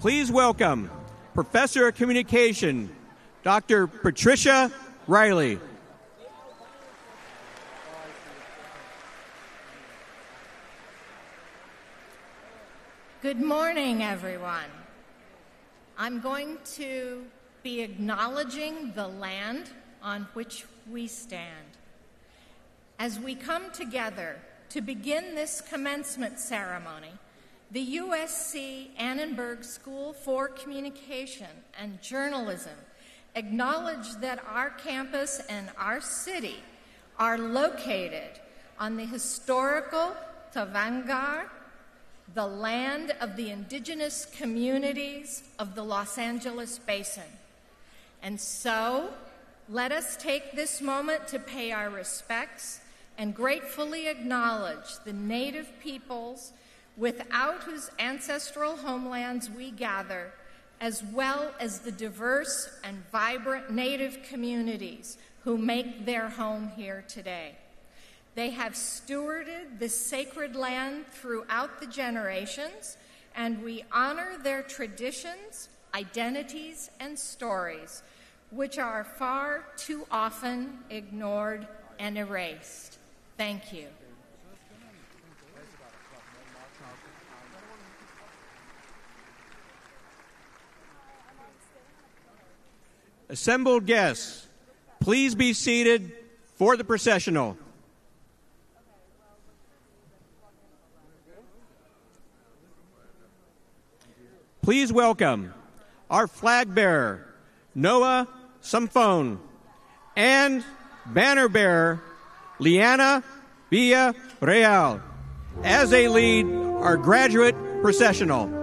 Please welcome Professor of Communication, Dr. Patricia Riley. Good morning, everyone. I'm going to be acknowledging the land on which we stand. As we come together to begin this commencement ceremony, the USC Annenberg School for Communication and Journalism acknowledge that our campus and our city are located on the historical Tovaangar, the land of the indigenous communities of the Los Angeles Basin. And so, let us take this moment to pay our respects and gratefully acknowledge the native peoples without whose ancestral homelands we gather, as well as the diverse and vibrant native communities who make their home here today. They have stewarded this sacred land throughout the generations, and we honor their traditions, identities, and stories, which are far too often ignored and erased. Thank you. Assembled guests, please be seated for the processional. Please welcome our flag bearer, Noah Sumphone, and banner bearer, Liana Villa Real, as they lead our graduate processional.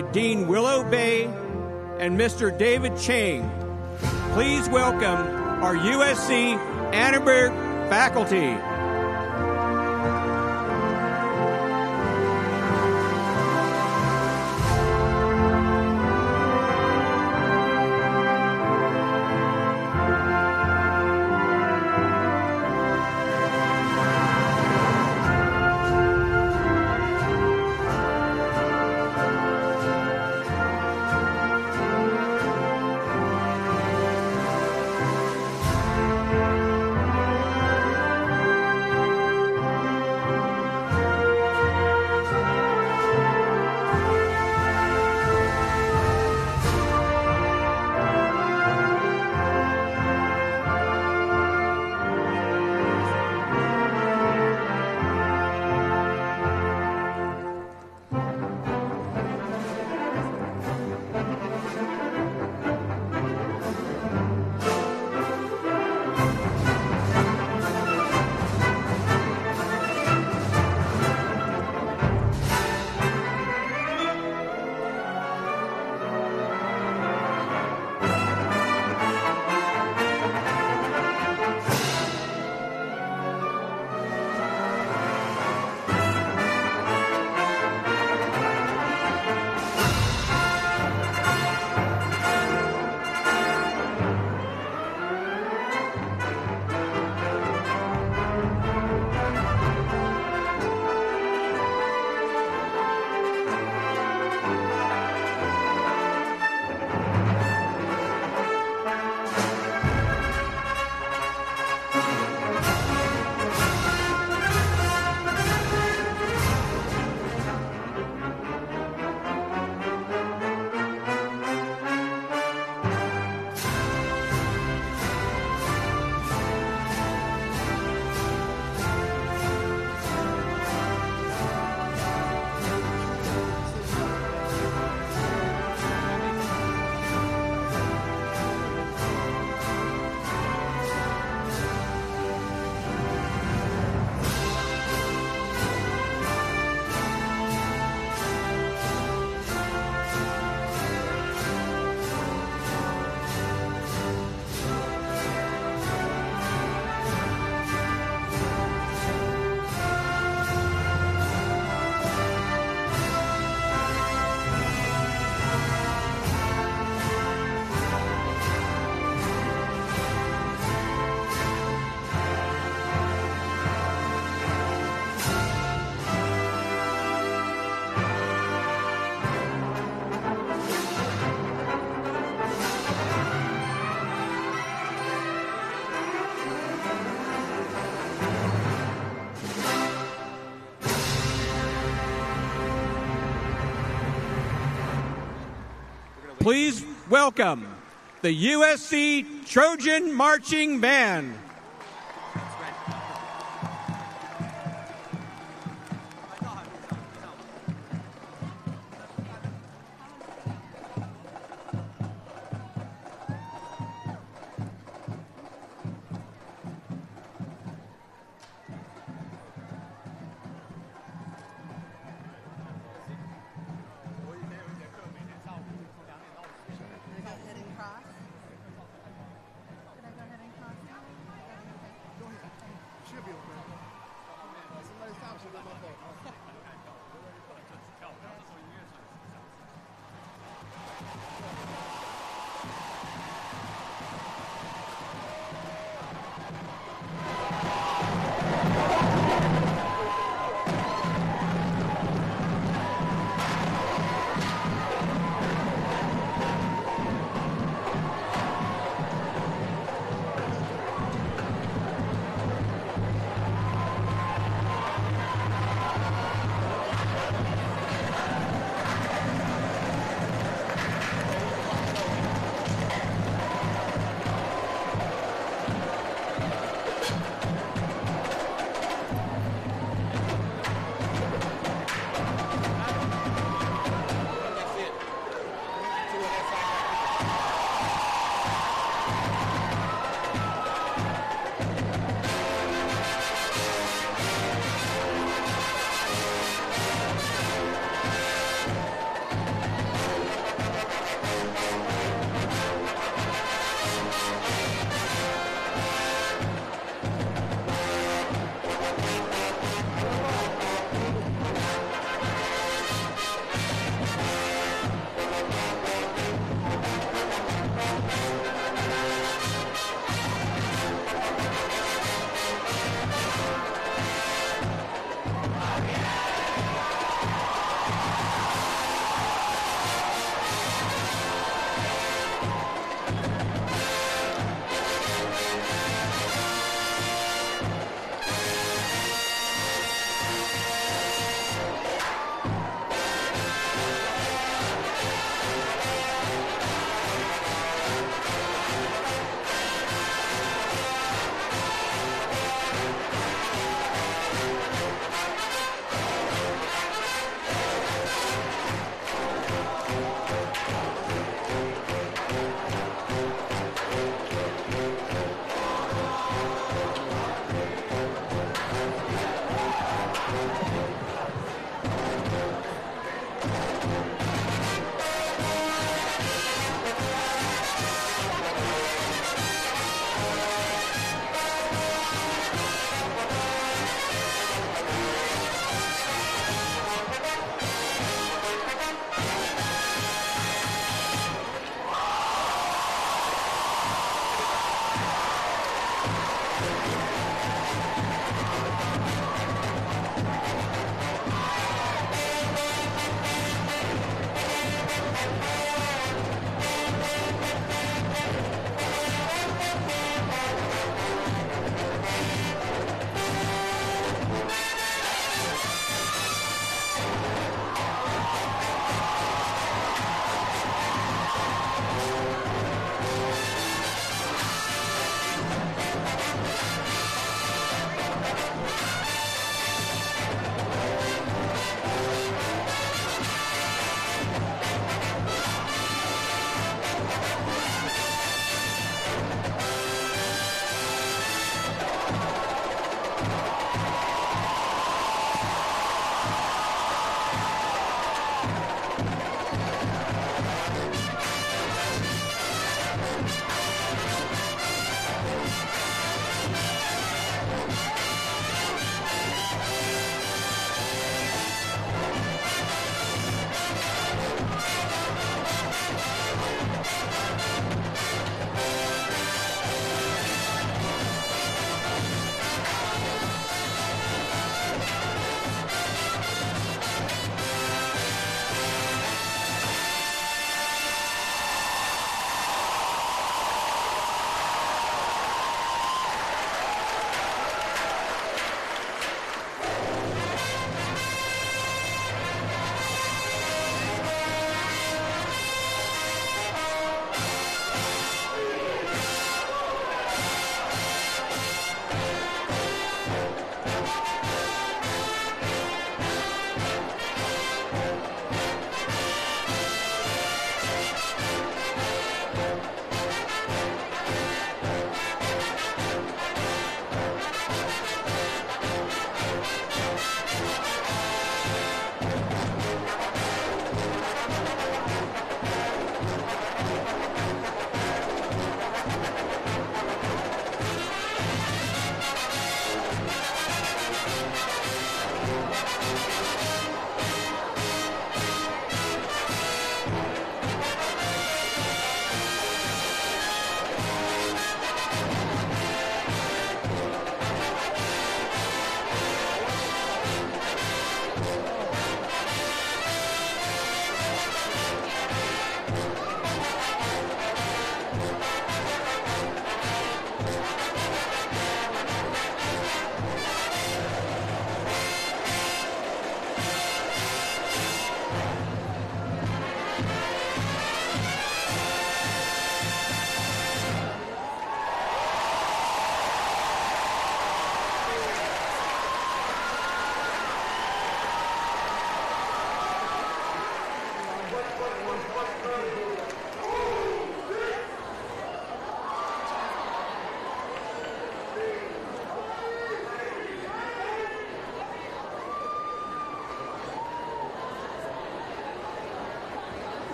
By Dean Willow Bay and Mr. David Chang. Please welcome our USC Annenberg faculty. Welcome the USC Trojan Marching Band.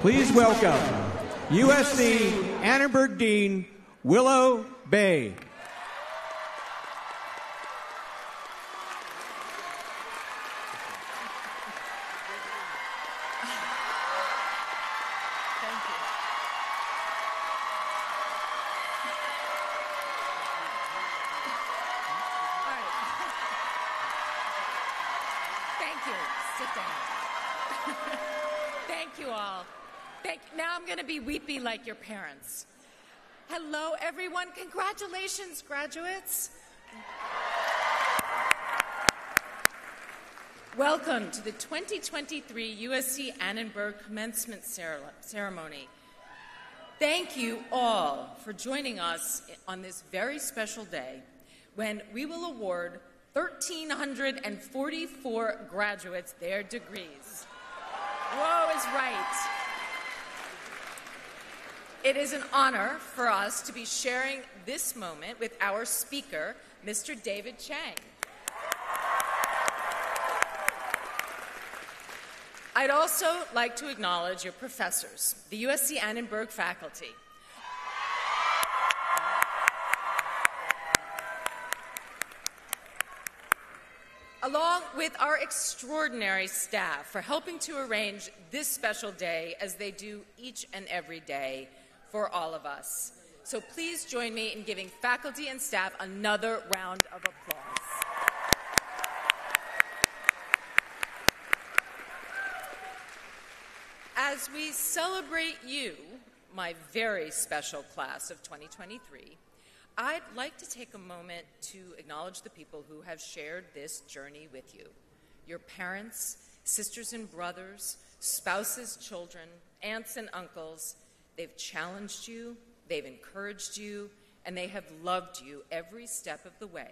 Please welcome USC Annenberg Dean Willow Bay. Be weepy like your parents. Hello, everyone. Congratulations, graduates. Welcome to the 2023 USC Annenberg Commencement Ceremony. Thank you all for joining us on this very special day when we will award 1,344 graduates their degrees. Whoa is right. It is an honor for us to be sharing this moment with our speaker, Mr. David Chang. I'd also like to acknowledge your professors, the USC Annenberg faculty. Along with our extraordinary staff for helping to arrange this special day as they do each and every day for all of us. So please join me in giving faculty and staff another round of applause. As we celebrate you, my very special class of 2023, I'd like to take a moment to acknowledge the people who have shared this journey with you your parents, sisters and brothers, spouses, children, aunts and uncles, They've challenged you, they've encouraged you, and they have loved you every step of the way.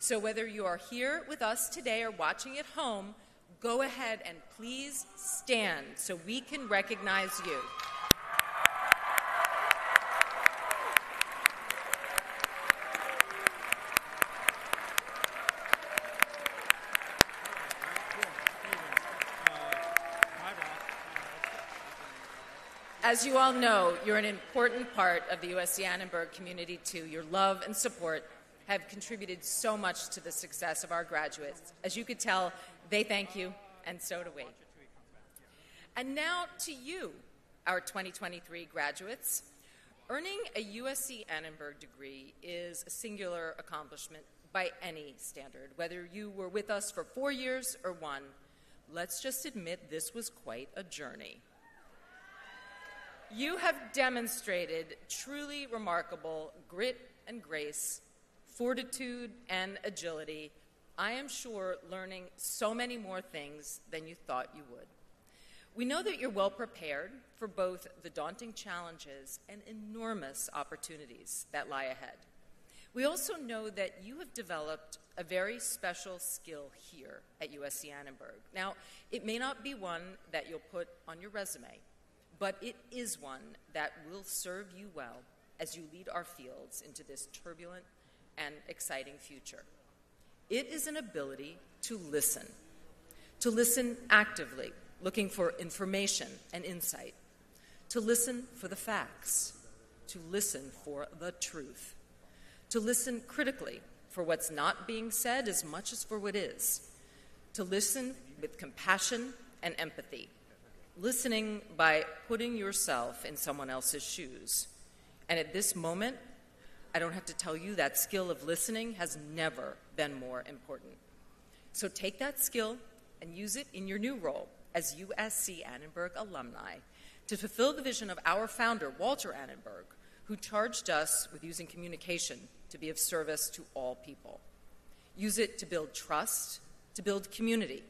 So, whether you are here with us today or watching at home, go ahead and please stand so we can recognize you. As you all know, you're an important part of the USC Annenberg community too. Your love and support have contributed so much to the success of our graduates. As you could tell, they thank you, and so do we. And now to you, our 2023 graduates. Earning a USC Annenberg degree is a singular accomplishment by any standard, whether you were with us for four years or one. Let's just admit this was quite a journey. You have demonstrated truly remarkable grit and grace, fortitude and agility. I am sure learning so many more things than you thought you would. We know that you're well prepared for both the daunting challenges and enormous opportunities that lie ahead. We also know that you have developed a very special skill here at USC Annenberg. Now, it may not be one that you'll put on your resume, but it is one that will serve you well as you lead our fields into this turbulent and exciting future. It is an ability to listen, to listen actively, looking for information and insight, to listen for the facts, to listen for the truth, to listen critically for what's not being said as much as for what is, to listen with compassion and empathy listening by putting yourself in someone else's shoes. And at this moment, I don't have to tell you that skill of listening has never been more important. So take that skill and use it in your new role as USC Annenberg alumni to fulfill the vision of our founder, Walter Annenberg, who charged us with using communication to be of service to all people. Use it to build trust, to build community,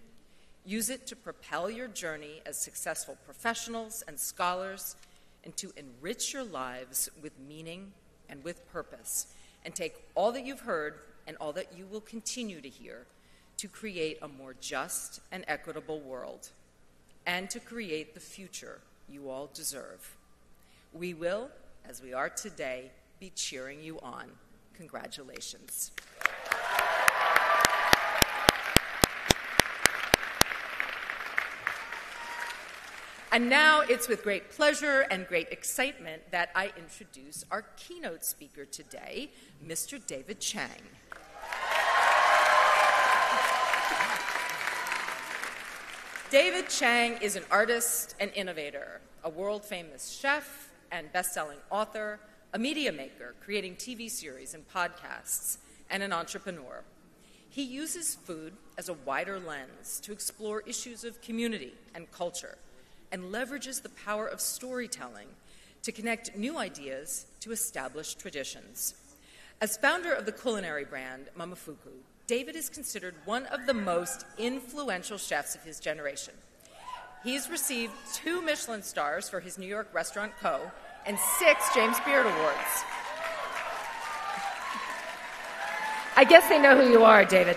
Use it to propel your journey as successful professionals and scholars and to enrich your lives with meaning and with purpose. And take all that you've heard and all that you will continue to hear to create a more just and equitable world and to create the future you all deserve. We will, as we are today, be cheering you on. Congratulations. And now it's with great pleasure and great excitement that I introduce our keynote speaker today, Mr. David Chang. David Chang is an artist and innovator, a world famous chef and best selling author, a media maker, creating TV series and podcasts, and an entrepreneur. He uses food as a wider lens to explore issues of community and culture and leverages the power of storytelling to connect new ideas to established traditions. As founder of the culinary brand Momofuku, David is considered one of the most influential chefs of his generation. He's received two Michelin stars for his New York Restaurant Ko. and six James Beard Awards. I guess they know who you are, David.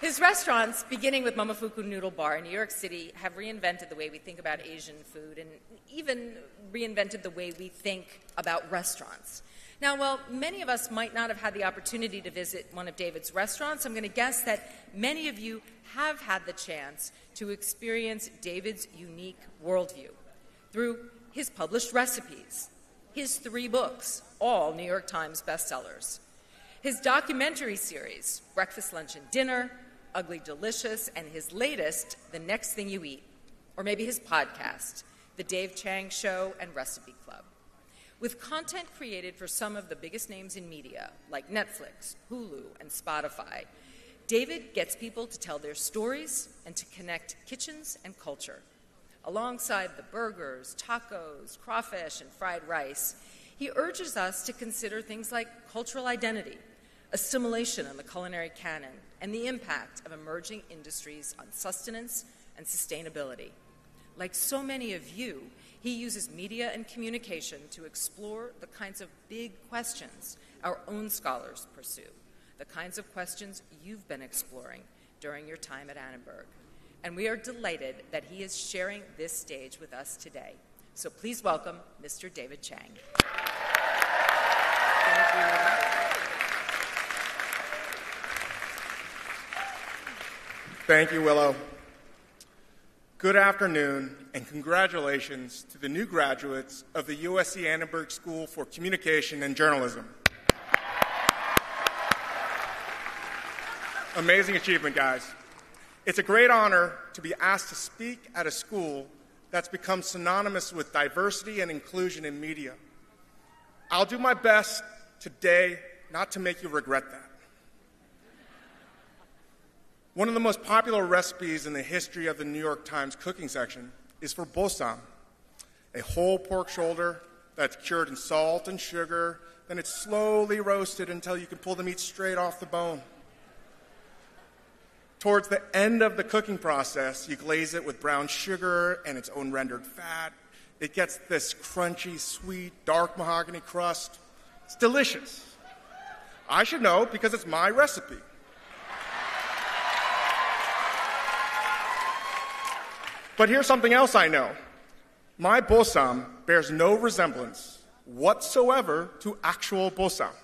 His restaurants, beginning with Momofuku Noodle Bar in New York City, have reinvented the way we think about Asian food and even reinvented the way we think about restaurants. Now, while many of us might not have had the opportunity to visit one of David's restaurants, I'm going to guess that many of you have had the chance to experience David's unique worldview through his published recipes, his three books, all New York Times bestsellers, his documentary series, Breakfast, Lunch, and Dinner, Ugly Delicious, and his latest, The Next Thing You Eat, or maybe his podcast, The Dave Chang Show and Recipe Club. With content created for some of the biggest names in media, like Netflix, Hulu, and Spotify, David gets people to tell their stories and to connect kitchens and culture. Alongside the burgers, tacos, crawfish, and fried rice, he urges us to consider things like cultural identity, assimilation in the culinary canon, and the impact of emerging industries on sustenance and sustainability. Like so many of you, he uses media and communication to explore the kinds of big questions our own scholars pursue, the kinds of questions you've been exploring during your time at Annenberg. And we are delighted that he is sharing this stage with us today. So please welcome Mr. David Chang. Thank you, Willow. Good afternoon, and congratulations to the new graduates of the USC Annenberg School for Communication and Journalism. Amazing achievement, guys. It's a great honor to be asked to speak at a school that's become synonymous with diversity and inclusion in media. I'll do my best today not to make you regret that. One of the most popular recipes in the history of the New York Times cooking section is for bossam, a whole pork shoulder that's cured in salt and sugar, then it's slowly roasted until you can pull the meat straight off the bone. Towards the end of the cooking process, you glaze it with brown sugar and its own rendered fat. It gets this crunchy, sweet, dark mahogany crust. It's delicious. I should know because it's my recipe. But here's something else I know my bossam bears no resemblance whatsoever to actual bossam.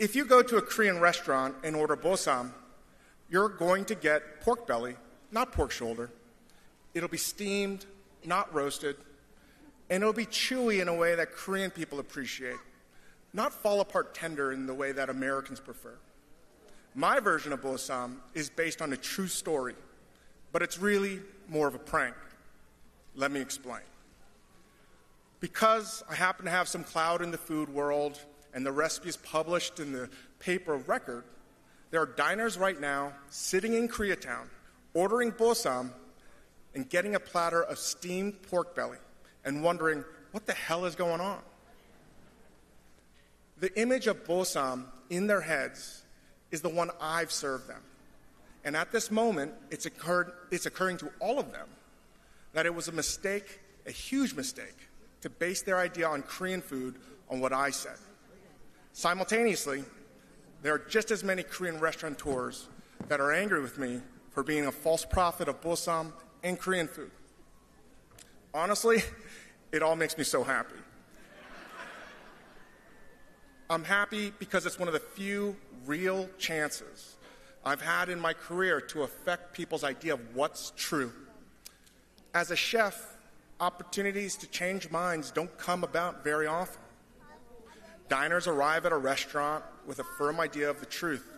If you go to a Korean restaurant and order bossam, you're going to get pork belly, not pork shoulder. It'll be steamed, not roasted, and it'll be chewy in a way that Korean people appreciate, not fall apart tender in the way that Americans prefer. My version of bossam is based on a true story but it's really more of a prank. Let me explain. Because I happen to have some clout in the food world and the recipe is published in the paper of record, there are diners right now sitting in Koreatown ordering bossam and getting a platter of steamed pork belly and wondering what the hell is going on. The image of bossam in their heads is the one I've served them. And at this moment, it's, occurred, it's occurring to all of them that it was a mistake, a huge mistake, to base their idea on Korean food on what I said. Simultaneously, there are just as many Korean restaurateurs that are angry with me for being a false prophet of bossam and Korean food. Honestly, it all makes me so happy. I'm happy because it's one of the few real chances I've had in my career to affect people's idea of what's true. As a chef, opportunities to change minds don't come about very often. Diners arrive at a restaurant with a firm idea of the truth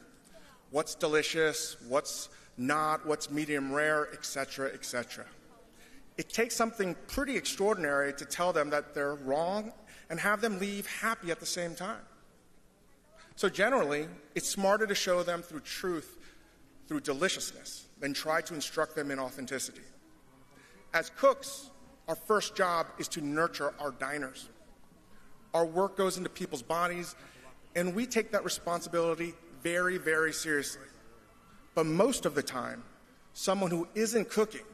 what's delicious, what's not, what's medium rare, etc., etc. It takes something pretty extraordinary to tell them that they're wrong and have them leave happy at the same time. So, generally, it's smarter to show them through truth, through deliciousness, than try to instruct them in authenticity. As cooks, our first job is to nurture our diners. Our work goes into people's bodies, and we take that responsibility very, very seriously. But most of the time, someone who isn't cooking,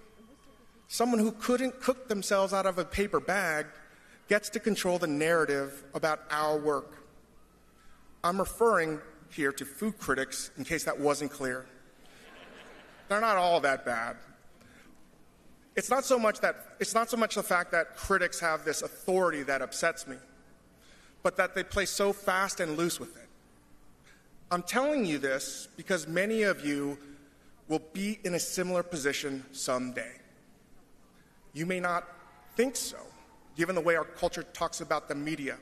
someone who couldn't cook themselves out of a paper bag, gets to control the narrative about our work. I'm referring here to food critics in case that wasn't clear. They're not all that bad. It's not so much that it's not so much the fact that critics have this authority that upsets me, but that they play so fast and loose with it. I'm telling you this because many of you will be in a similar position someday. You may not think so, given the way our culture talks about the media,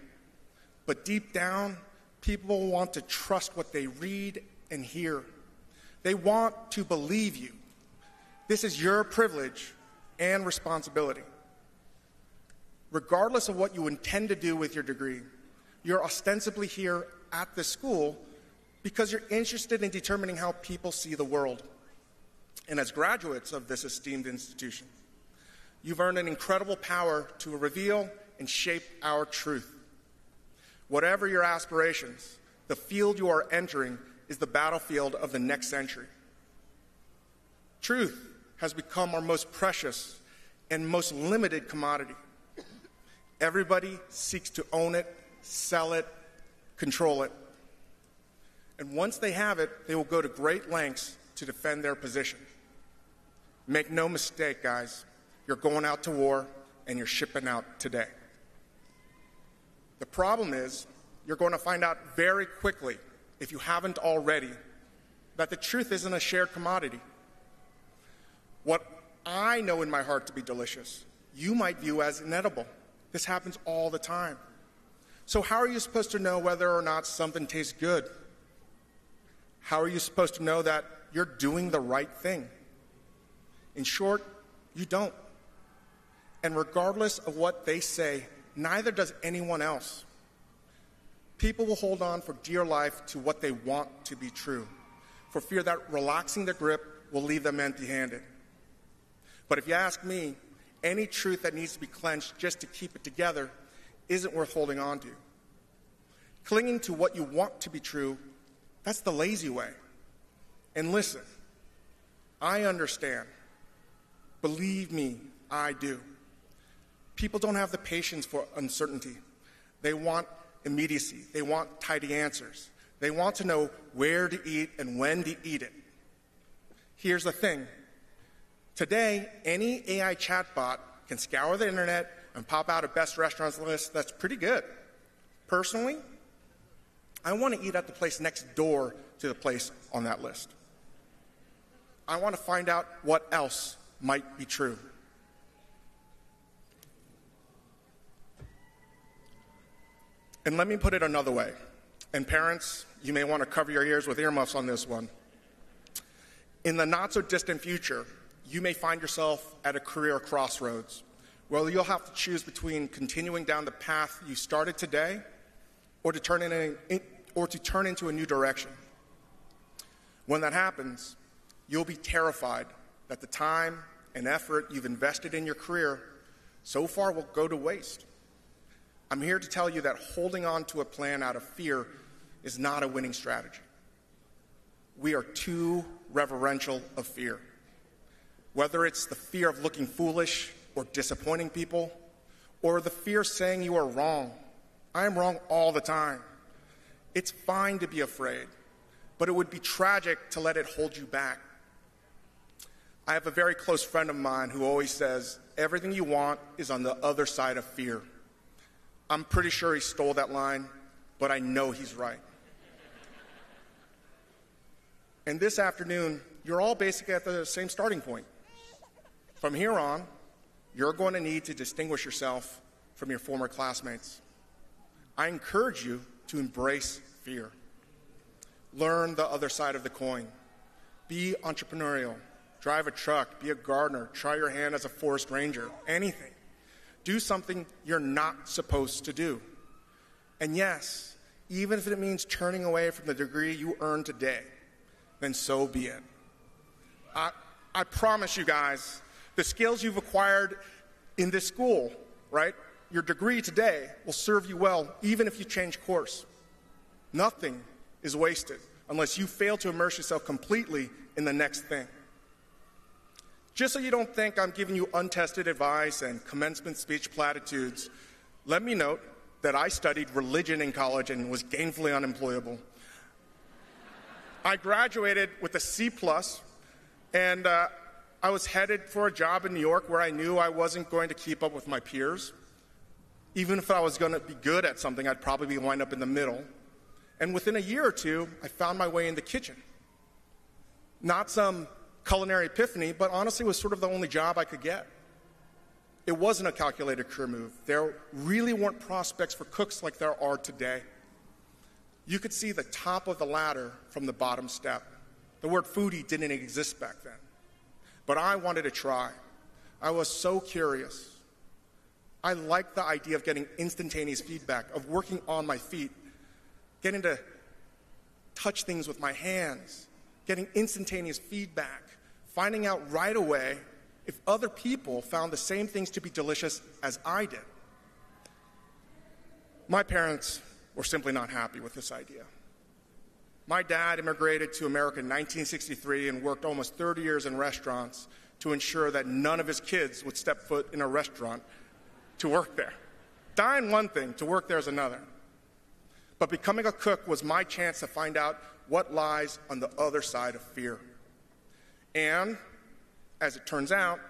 but deep down, people want to trust what they read and hear. They want to believe you. This is your privilege and responsibility. Regardless of what you intend to do with your degree, you're ostensibly here at the school because you're interested in determining how people see the world. And as graduates of this esteemed institution, you've earned an incredible power to reveal and shape our truth. Whatever your aspirations, the field you are entering is the battlefield of the next century. Truth has become our most precious and most limited commodity. Everybody seeks to own it, sell it, control it. And once they have it, they will go to great lengths to defend their position. Make no mistake, guys, you're going out to war and you're shipping out today. The problem is, you're going to find out very quickly, if you haven't already, that the truth isn't a shared commodity. What I know in my heart to be delicious, you might view as inedible. This happens all the time. So, how are you supposed to know whether or not something tastes good? How are you supposed to know that you're doing the right thing? In short, you don't. And regardless of what they say, neither does anyone else. People will hold on for dear life to what they want to be true, for fear that relaxing their grip will leave them empty handed. But if you ask me, any truth that needs to be clenched just to keep it together isn't worth holding on to. Clinging to what you want to be true, that's the lazy way. And listen, I understand. Believe me, I do. People don't have the patience for uncertainty. They want immediacy, they want tidy answers. They want to know where to eat and when to eat it. Here's the thing today, any AI chatbot can scour the internet and pop out a best restaurants list that's pretty good. Personally, I want to eat at the place next door to the place on that list. I want to find out what else might be true. And let me put it another way. And parents, you may want to cover your ears with earmuffs on this one. In the not so distant future, you may find yourself at a career crossroads where you'll have to choose between continuing down the path you started today or to turn, in a, or to turn into a new direction. When that happens, you'll be terrified that the time and effort you've invested in your career so far will go to waste. I'm here to tell you that holding on to a plan out of fear is not a winning strategy. We are too reverential of fear. Whether it's the fear of looking foolish or disappointing people, or the fear saying you are wrong. I am wrong all the time. It's fine to be afraid, but it would be tragic to let it hold you back. I have a very close friend of mine who always says, Everything you want is on the other side of fear. I'm pretty sure he stole that line, but I know he's right. And this afternoon, you're all basically at the same starting point. From here on, you're going to need to distinguish yourself from your former classmates. I encourage you to embrace fear. Learn the other side of the coin. Be entrepreneurial. Drive a truck. Be a gardener. Try your hand as a forest ranger. Anything do something you're not supposed to do. And yes, even if it means turning away from the degree you earned today, then so be it. I, I promise you guys, the skills you've acquired in this school, right, your degree today will serve you well even if you change course. Nothing is wasted unless you fail to immerse yourself completely in the next thing. Just so you don't think I'm giving you untested advice and commencement speech platitudes, let me note that I studied religion in college and was gainfully unemployable. I graduated with a C plus, and uh, I was headed for a job in New York where I knew I wasn't going to keep up with my peers. Even if I was going to be good at something, I'd probably wind up in the middle. And within a year or two, I found my way in the kitchen. Not some culinary epiphany, but honestly was sort of the only job I could get. It wasn't a calculated career move. There really weren't prospects for cooks like there are today. You could see the top of the ladder from the bottom step. The word foodie didn't exist back then. But I wanted to try. I was so curious. I liked the idea of getting instantaneous feedback, of working on my feet, getting to touch things with my hands, getting instantaneous feedback, finding out right away if other people found the same things to be delicious as I did. My parents were simply not happy with this idea. My dad immigrated to America in 1963 and worked almost 30 years in restaurants to ensure that none of his kids would step foot in a restaurant to work there. Dying one thing, to work there is another. But becoming a cook was my chance to find out what lies on the other side of fear. And, as it turns out,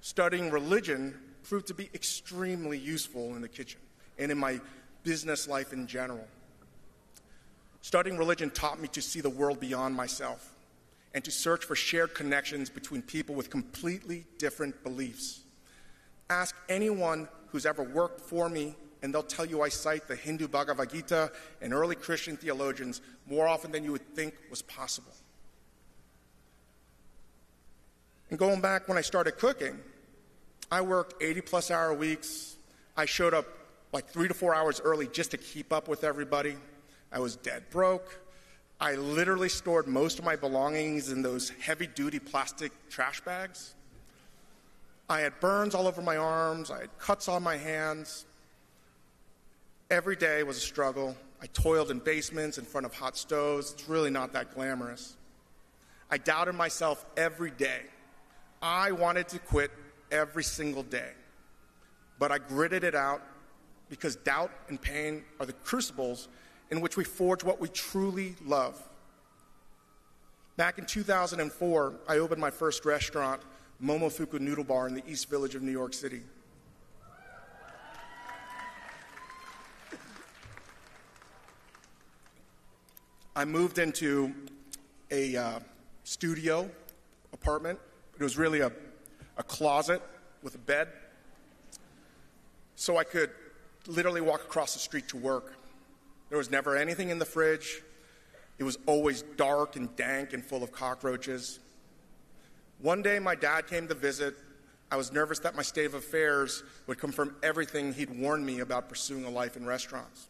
studying religion proved to be extremely useful in the kitchen and in my business life in general. Studying religion taught me to see the world beyond myself and to search for shared connections between people with completely different beliefs. Ask anyone who's ever worked for me, and they'll tell you I cite the Hindu Bhagavad Gita and early Christian theologians more often than you would think was possible. And going back when I started cooking, I worked 80 plus hour weeks. I showed up like three to four hours early just to keep up with everybody. I was dead broke. I literally stored most of my belongings in those heavy duty plastic trash bags. I had burns all over my arms, I had cuts on my hands. Every day was a struggle. I toiled in basements in front of hot stoves. It's really not that glamorous. I doubted myself every day. I wanted to quit every single day. But I gritted it out because doubt and pain are the crucibles in which we forge what we truly love. Back in 2004, I opened my first restaurant, Momofuku Noodle Bar, in the East Village of New York City. I moved into a uh, studio apartment. It was really a, a closet with a bed. So I could literally walk across the street to work. There was never anything in the fridge. It was always dark and dank and full of cockroaches. One day, my dad came to visit. I was nervous that my state of affairs would confirm everything he'd warned me about pursuing a life in restaurants.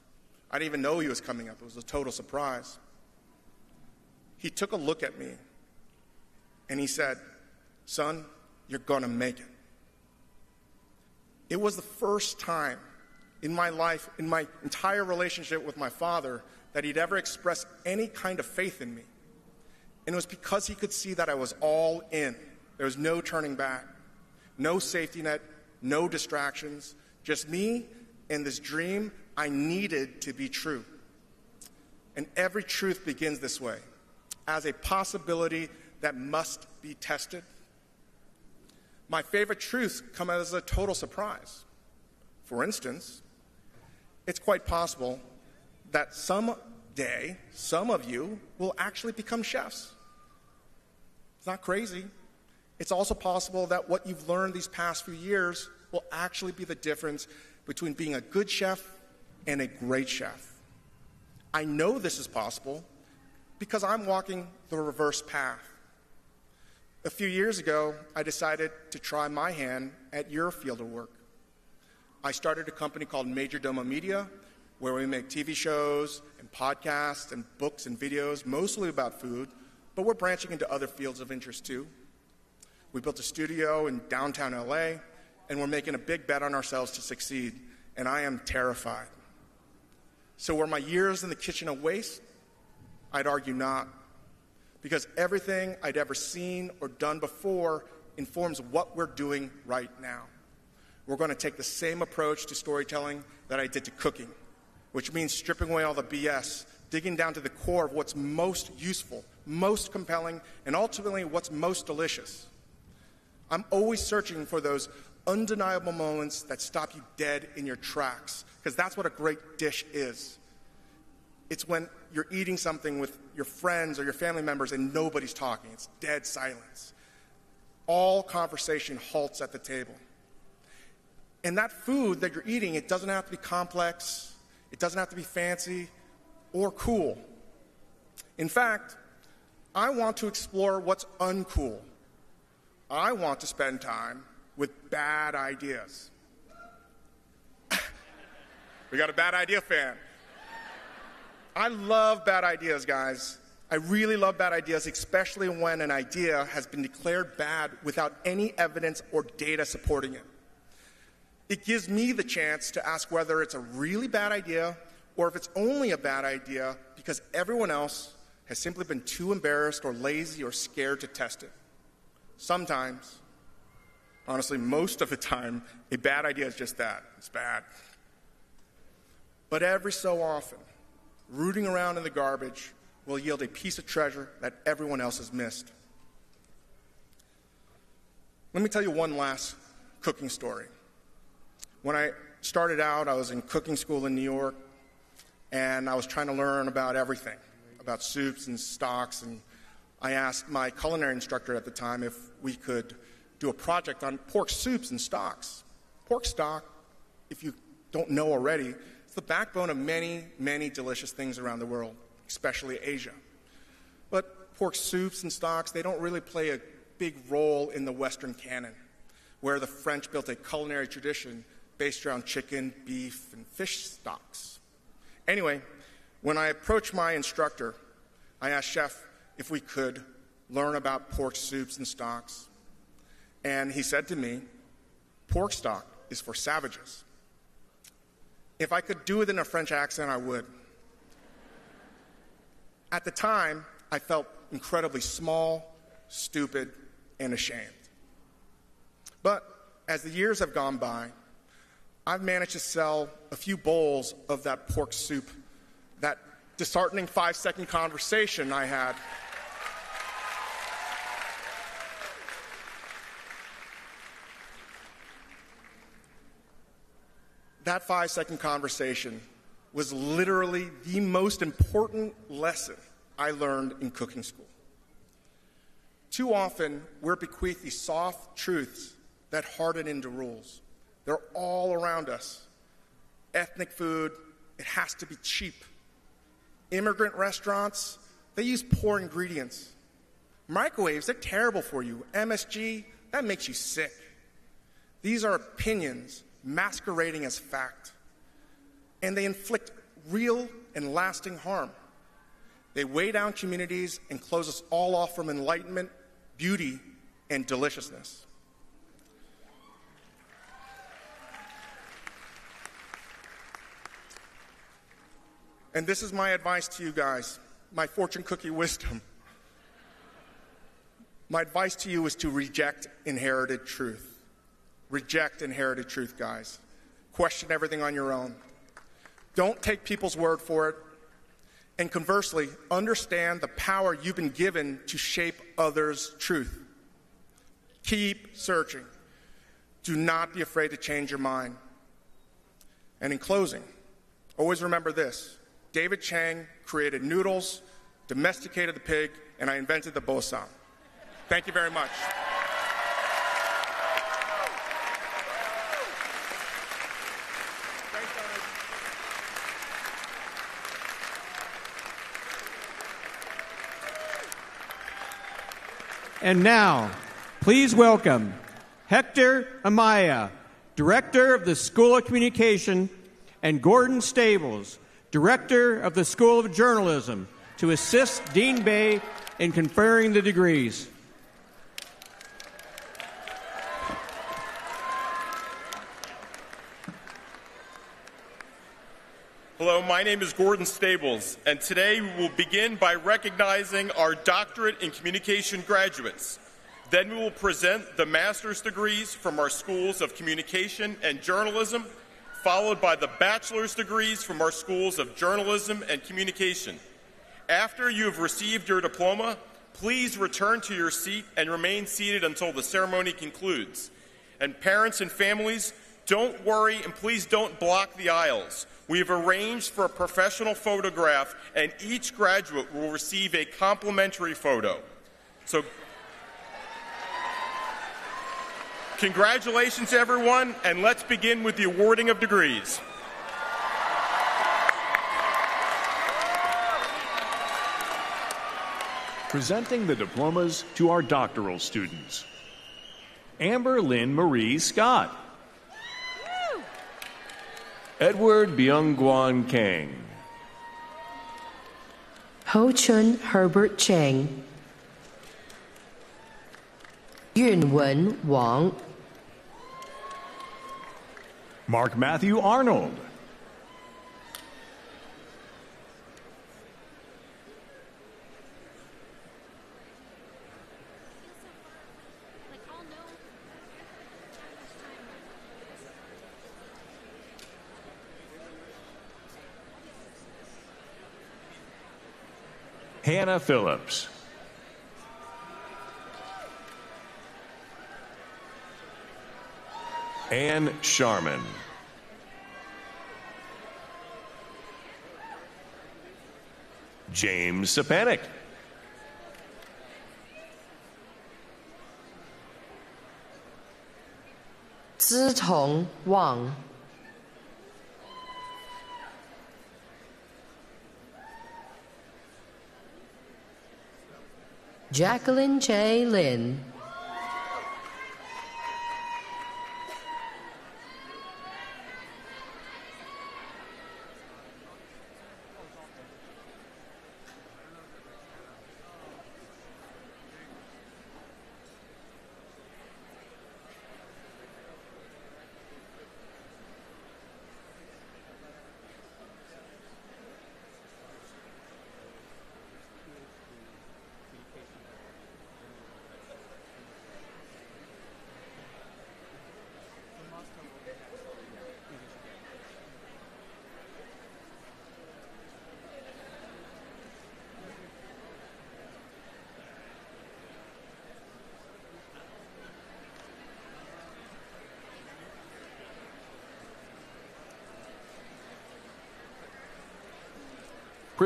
I didn't even know he was coming up. It was a total surprise. He took a look at me and he said, Son, you're going to make it. It was the first time in my life, in my entire relationship with my father, that he'd ever expressed any kind of faith in me. And it was because he could see that I was all in. There was no turning back, no safety net, no distractions, just me and this dream I needed to be true. And every truth begins this way as a possibility that must be tested. My favorite truths come as a total surprise. For instance, it's quite possible that someday some of you will actually become chefs. It's not crazy. It's also possible that what you've learned these past few years will actually be the difference between being a good chef and a great chef. I know this is possible because I'm walking the reverse path. A few years ago, I decided to try my hand at your field of work. I started a company called Majordomo Media, where we make TV shows and podcasts and books and videos, mostly about food, but we're branching into other fields of interest too. We built a studio in downtown LA, and we're making a big bet on ourselves to succeed and I am terrified. So, were my years in the kitchen a waste? I'd argue not, because everything I'd ever seen or done before informs what we're doing right now. We're going to take the same approach to storytelling that I did to cooking, which means stripping away all the BS, digging down to the core of what's most useful, most compelling, and ultimately what's most delicious. I'm always searching for those undeniable moments that stop you dead in your tracks, because that's what a great dish is. It's when you're eating something with your friends or your family members and nobody's talking, it's dead silence. All conversation halts at the table. And that food that you're eating, it doesn't have to be complex, it doesn't have to be fancy or cool. In fact, I want to explore what's uncool. I want to spend time with bad ideas. we got a bad idea fan. I love bad ideas, guys. I really love bad ideas, especially when an idea has been declared bad without any evidence or data supporting it. It gives me the chance to ask whether it's a really bad idea or if it's only a bad idea because everyone else has simply been too embarrassed or lazy or scared to test it. Sometimes, honestly, most of the time, a bad idea is just that it's bad. But every so often, rooting around in the garbage will yield a piece of treasure that everyone else has missed. Let me tell you one last cooking story. When I started out, I was in cooking school in New York, and I was trying to learn about everything about soups and stocks. And I asked my culinary instructor at the time if we could do a project on pork soups and stocks. Pork stock, if you don't know already, the backbone of many, many delicious things around the world, especially Asia. But pork soups and stocks, they don't really play a big role in the Western canon, where the French built a culinary tradition based around chicken, beef, and fish stocks. Anyway, when I approached my instructor, I asked Chef if we could learn about pork soups and stocks. And he said to me, Pork stock is for savages. If I could do it in a French accent, I would. At the time, I felt incredibly small, stupid, and ashamed. But as the years have gone by, I've managed to sell a few bowls of that pork soup, that disheartening five second conversation I had. That five second conversation was literally the most important lesson I learned in cooking school. Too often, we're bequeathed these soft truths that harden into rules. They're all around us. Ethnic food, it has to be cheap. Immigrant restaurants, they use poor ingredients. Microwaves, they're terrible for you. MSG, that makes you sick. These are opinions masquerading as fact, and they inflict real and lasting harm. They weigh down communities and close us all off from enlightenment, beauty, and deliciousness. And this is my advice to you guys, my fortune cookie wisdom. My advice to you is to reject inherited truth. Reject inherited truth, guys. Question everything on your own. Don't take people's word for it. And conversely, understand the power you've been given to shape others' truth. Keep searching. Do not be afraid to change your mind. And in closing, always remember this David Chang created noodles, domesticated the pig, and I invented the bo ssäm. Thank you very much. And now, please welcome Hector Amaya, Director of the School of Communication, and Gordon Stables, Director of the School of Journalism, to assist Dean Bay in conferring the degrees. My name is Gordon Stables, and today we will begin by recognizing our doctorate in communication graduates. Then we will present the master's degrees from our schools of communication and journalism, followed by the bachelor's degrees from our schools of journalism and communication. After you have received your diploma, please return to your seat and remain seated until the ceremony concludes. And parents and families, don't worry and please don't block the aisles. We have arranged for a professional photograph, and each graduate will receive a complimentary photo. So, congratulations, everyone, and let's begin with the awarding of degrees. Presenting the diplomas to our doctoral students Amber Lynn Marie Scott. Edward Byung-Guan Kang. Ho Chun Herbert Chang. Yunwen Wang. Mark Matthew Arnold. Hannah Phillips. Anne Sharman. James Sapanic. Zitong Wang. Jacqueline J. Lin.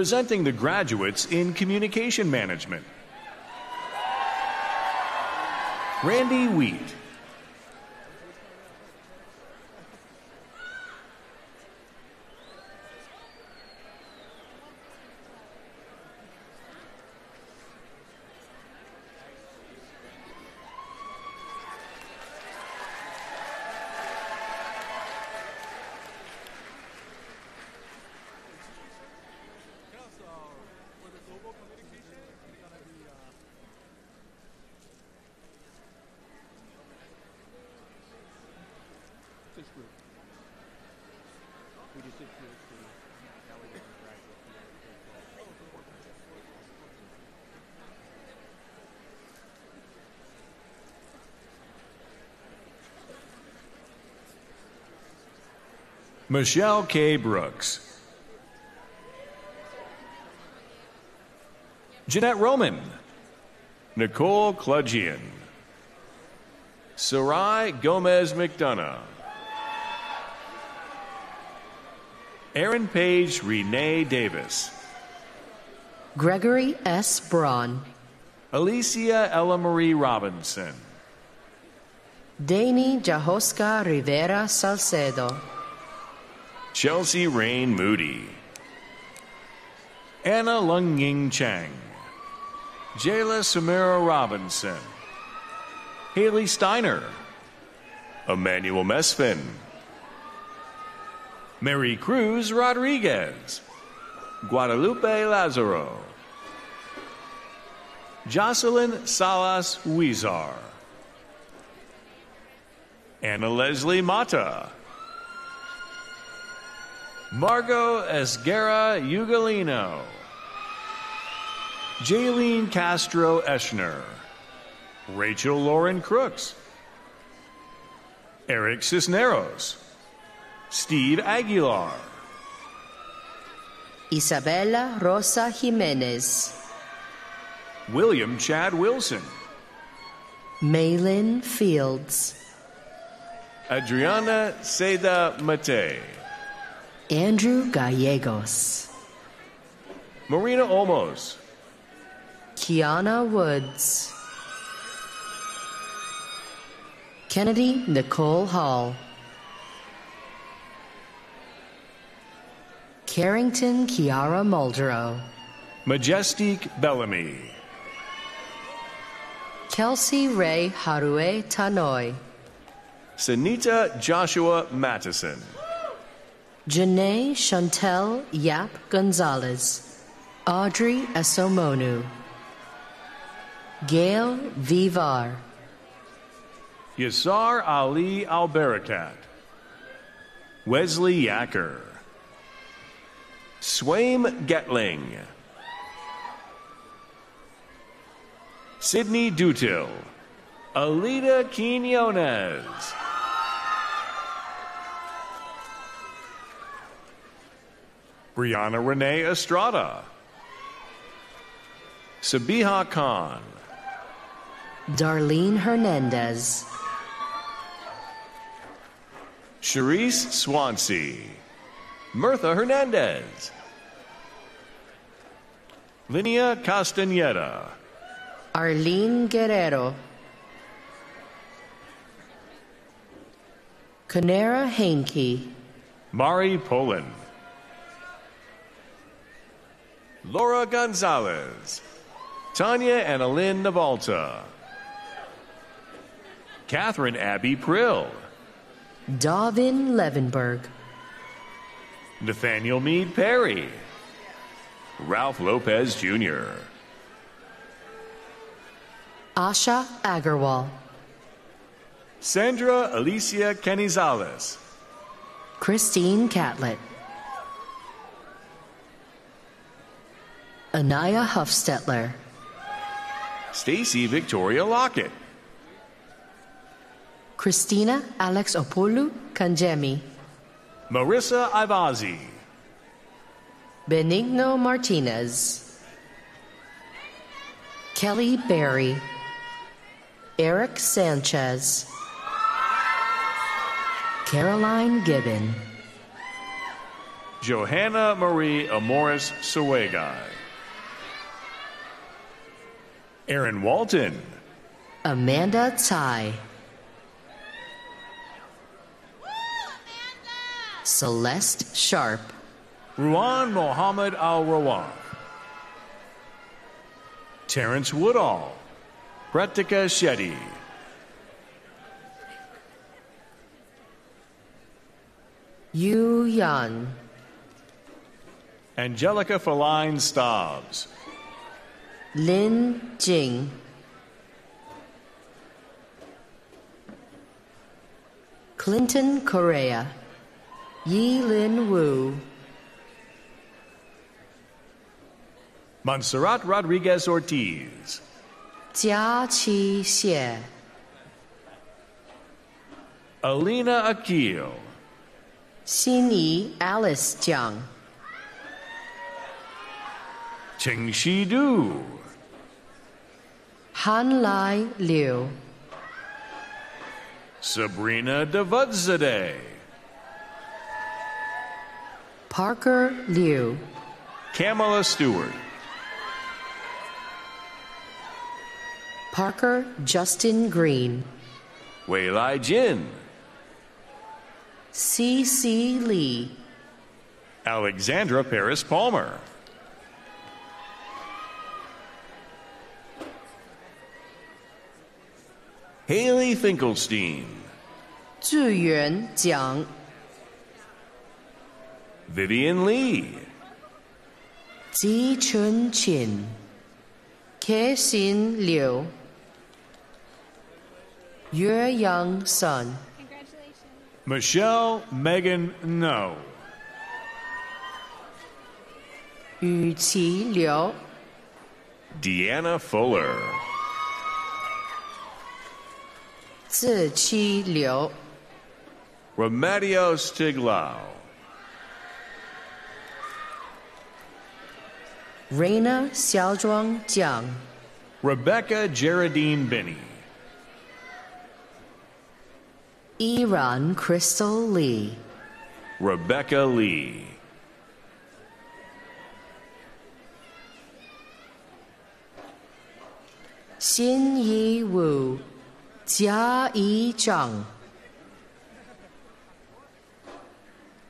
Presenting the graduates in communication management Randy Wheat. Michelle K. Brooks. Jeanette Roman. Nicole Kludgian. Sarai Gomez McDonough. Aaron Page Renee Davis. Gregory S. Braun. Alicia Ella Marie Robinson. Dani Jahoska Rivera Salcedo. Chelsea Rain Moody. Anna Lungying Chang. Jayla Samira Robinson. Haley Steiner. Emmanuel Mesfin. Mary Cruz Rodriguez. Guadalupe Lazaro. Jocelyn Salas Huizar. Anna Leslie Mata. Margot Esguerra Ugolino. Jaylene Castro Eschner. Rachel Lauren Crooks. Eric Cisneros. Steve Aguilar. Isabella Rosa Jimenez. William Chad Wilson. Maylin Fields. Adriana Seda Mate. Andrew Gallegos. Marina Olmos. Kiana Woods. Kennedy Nicole Hall. Carrington Kiara Muldrow. Majestic Bellamy. Kelsey Ray Harue Tanoi. Sanita Joshua Mattison. Janae Chantel Yap Gonzalez. Audrey Esomonu. Gail Vivar. Yasar Ali Albarakat. Wesley Yacker. Swaim Getling. Sydney Dutil. Alita Quinones. Brianna Renee Estrada. Sabiha Khan. Darlene Hernandez. Charisse Swansea. Mirtha Hernandez. Linnea Castaneda. Arlene Guerrero. Canera Hainke. Mari Poland. Laura Gonzalez. Tanya Annalyn Navalta. Catherine Abby Prill. Davin Levenberg. Nathaniel Mead Perry. Ralph Lopez Jr. Asha Agarwal. Sandra Alicia Canizales. Christine Catlett. Anaya Huffstetler. Stacy Victoria Lockett. Christina Alex Opolu Kanjemi. Marissa Ivazi. Benigno Martinez. Kelly Berry. Eric Sanchez. Caroline Gibbon. Johanna Marie Amoris Suegai. Aaron Walton. Amanda Tsai. Celeste Sharp. Ruan Mohammed Al Rawaf. Terrence Woodall. Pratika Shetty. Yu Yan. Angelica Feline Stobbs. Lin Jing. Clinton Correa. Yi Lin Wu. Montserrat Rodriguez Ortiz. Jia Qi Xie. Alina Akil. Xinyi Alice Jiang. Chengshi Du. Han Lai Liu. Sabrina Devudzadeh. Parker Liu. Kamala Stewart. Parker Justin Green. Wei Lai Jin. C. C. Lee. Alexandra Paris Palmer. Haley Finkelstein. 志远奖 Vivian Lee. 吉春琴 K. Xin Liu. Yue Yang Sun. Michelle Megan No. 雨其流、 Deanna Fuller, 自其流、 Remedio Stiglau, Raina 肖庄奖、 Rebecca Geraldine Binney, 依然 Crystal Lee、 Rebecca Lee, 辛一武、 Jia Yi Chang,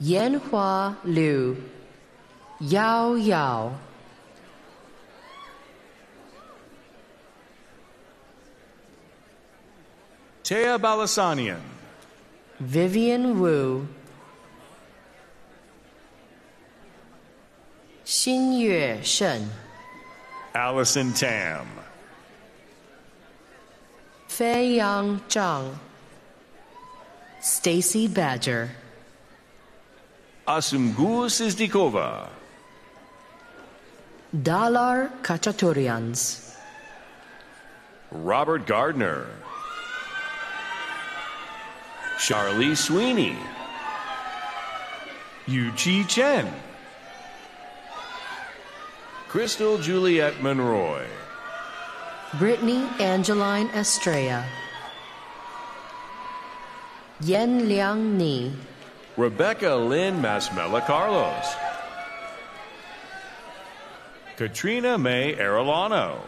Yanhua Liu, Yao Yao. Tia Balasanian. Vivian Wu. Xin Yue Shen. Allison Tam. Fei-Yang Zhang. Stacy Badger. Asumgur Sizdikova. Dalar Kachaturians. Robert Gardner. Charlie Sweeney. Yuqi Chen. Crystal Juliet Monroy. Brittany Angeline Estrella, Yen Liang Ni, Rebecca Lynn Masmella Carlos, Katrina May Arellano,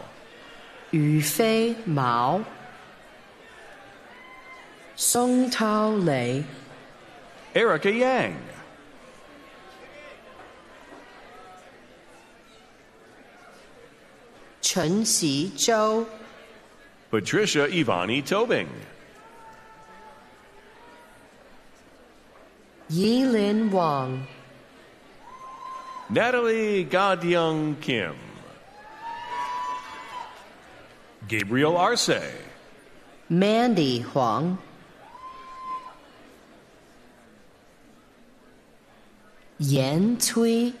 Yufei Mao, Song Tao Lei, Erica Yang. Chen Xizhou, Patricia Ivani Tobing, Yilin Wang, Natalie Godyoung Kim, Gabriel Arce, Mandy Huang, Yan Cui.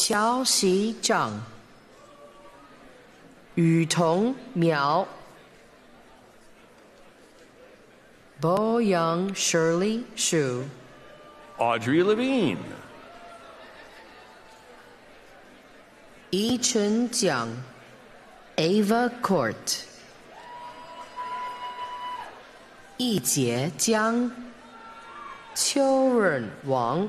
乔习长、雨桐苗、，Bo Yang Shirley Shu、Audrey Levine, 宜春奖 Ava Court、易杰江、邱润王、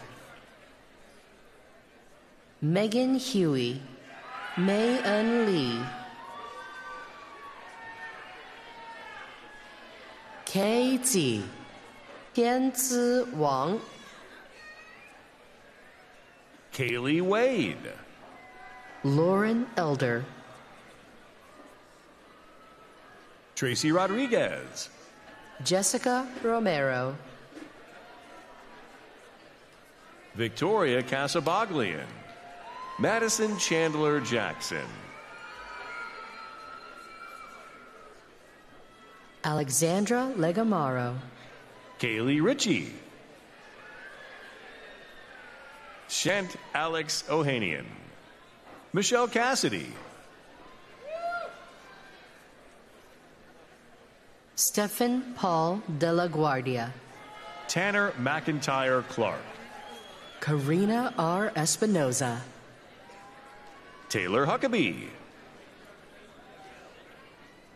Megan Huey, May Un Lee, Katie, Ji, Tian Zi Wang, Kaylee Wade, Lauren Elder, Tracy Rodriguez, Jessica Romero, Victoria Casabaglian. Madison Chandler Jackson, Alexandra Legamaro、Kaylee Ritchie, Shant Alex Ohanian, Michelle Cassidy, Stephen Paul De La Guardia, Tanner McIntyre Clark, Karina R. Espinoza, Taylor Huckabee.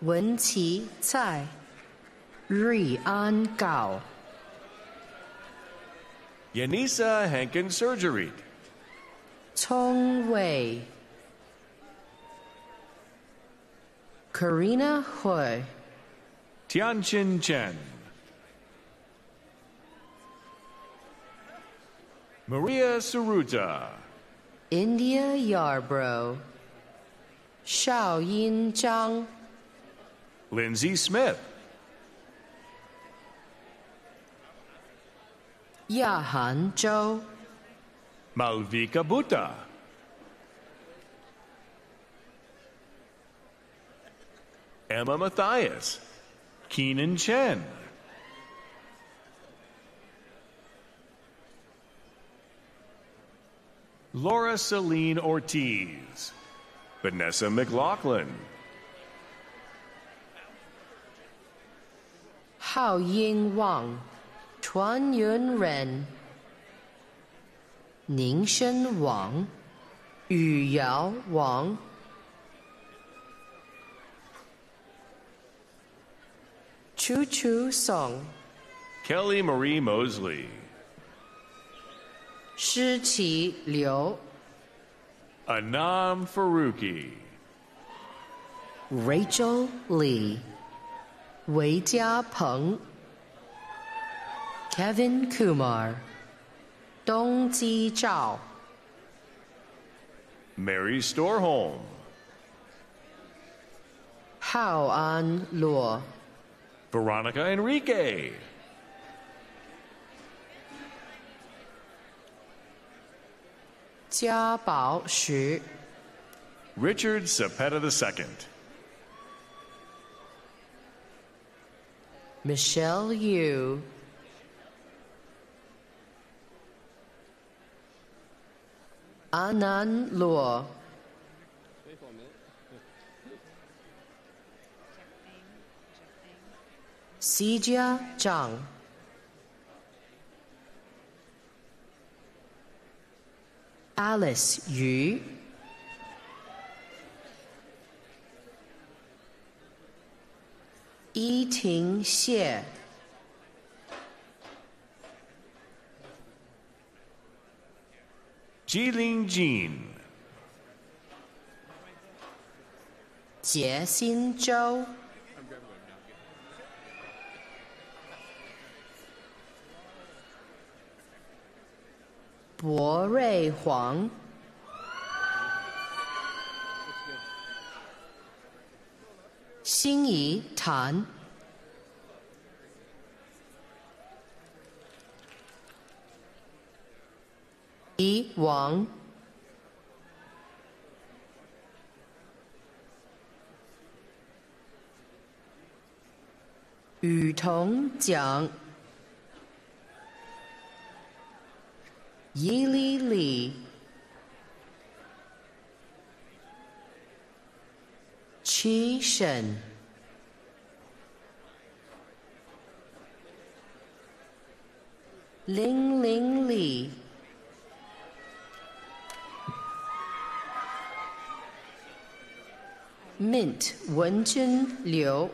Wen Qi Cai. Ri An Gao. Yanisa Hankin Surgery. Tong Wei. Karina Hui. Tianqin Chen. Maria Saruta. India Yarbrough, Shaoyin Zhang, Lindsay Smith, Yahan Zhou, Malvika Butta, Emma Matthias, Keenan Chen, Laura Celine Ortiz, Vanessa McLaughlin, Hao Ying Wang, Chuan Yun Ren, Ning Shen Wang, Yu Yao Wang, Chu Chu Song, Kelly Marie Mosley, Shi Qi Liu, Anam Faruqi, Rachel Lee, Wei Jia Peng, Kevin Kumar, Dong Ji Zhao, Mary Storholm, Hao An Luo, Veronica Enrique, Jia Bao Shi, Richard Cepeda II, Michelle Yu, Anan Luo, Xijia Zhang, Alice Yu, Yi Ting Xie, Jilin Jean, Jie Xin Zhou, Bo Rui Huang, Xinyi Tan, Yi Wang, Yu Tong Jiang, Yi Li Li, Qi Shen, Ling Ling Li, Mint Wenjun Liu,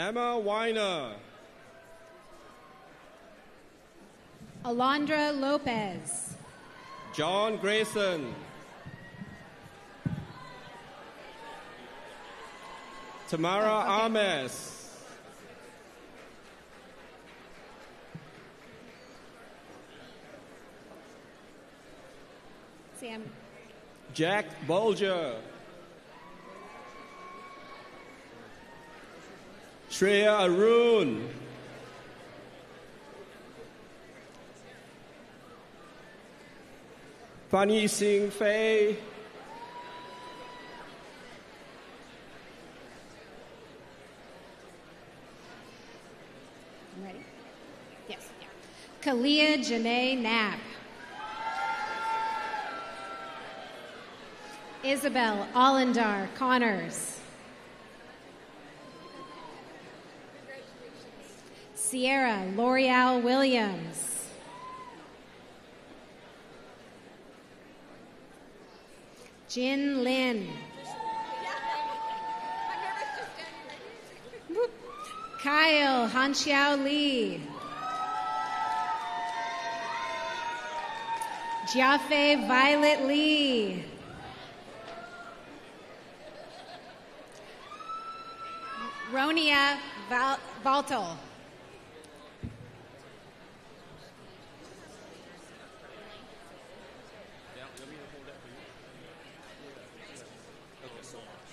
Emma Weiner, Alondra Lopez, John Grayson, Tamara oh, Ames, Sam, Jack Bulger, Shreya Arun, Fanny Singh Fei, ready. Yes. Kalia Janae Knapp. Isabel Allendar Connors. Sierra L'Oreal Williams. Jin Lin. Kyle Hanxiao Lee. Jiafei Violet Lee. Aronia Val- Valto.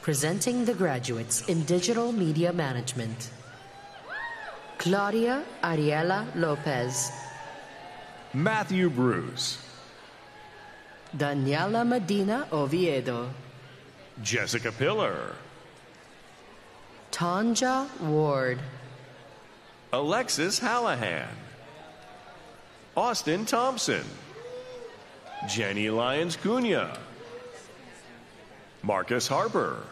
Presenting the graduates in digital media management. Claudia Ariela Lopez, Matthew Bruce, Daniela Medina Oviedo, Jessica Pillar, Tanja Ward, Alexis Hallahan, Austin Thompson, Jenny Lyons Cunha, Marcus Harper,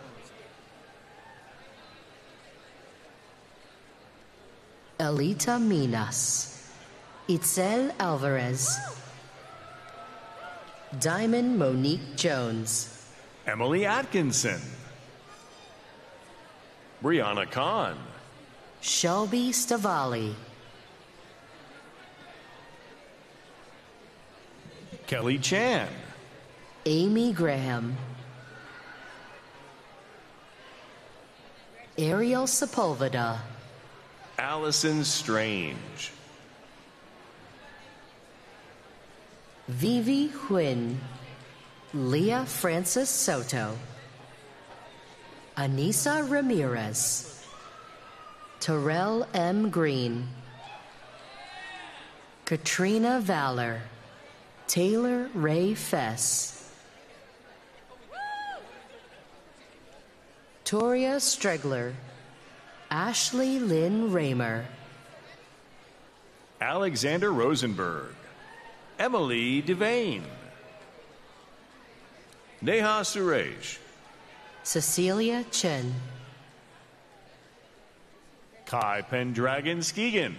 Elita Minas, Itzel Alvarez, Diamond Monique Jones, Emily Atkinson, Brianna Kahn, Shelby Stavali, Kelly Chan, Amy Graham, Ariel Sepulveda, Allison Strange, Vivi Huyn, Leah Francis Soto, Anissa Ramirez, Terrell M. Green, Katrina Valor, Taylor Ray Fess, Toria Stregler, Ashley Lynn Raymer, Alexander Rosenberg, Emily Devane, Neha Suresh, Cecilia Chen, Kai Pendragon Skegan,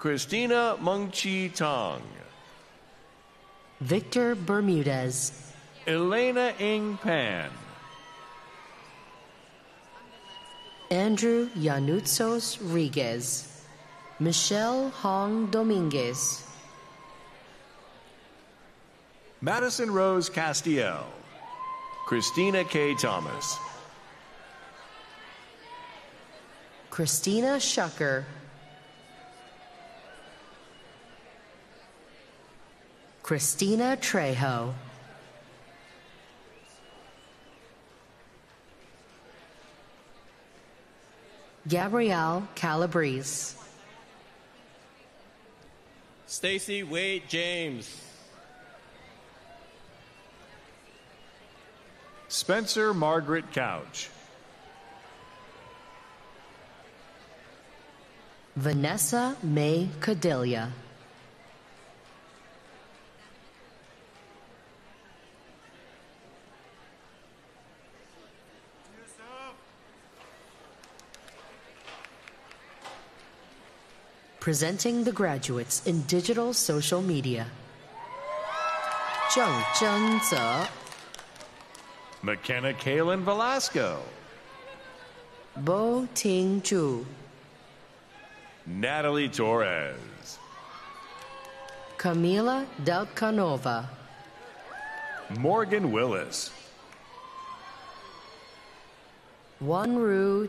Christina Mungchi Tong, Victor Bermudez, Elena Ing Pan, Andrew Yanutzos Riguez, Michelle Hong Dominguez, Madison Rose Castiel, Christina K. Thomas, Christina Shucker, Christina Trejo, Gabrielle Calabrese, Stacy Wade James. Spencer Margaret Couch, Vanessa May Cadilia, Presenting the graduates in digital social media. Zheng Zhenzhe, McKenna Kalen Velasco, Bo Ting Zhu, Natalie Torres, Camila Delcanova, Morgan Willis, Wanru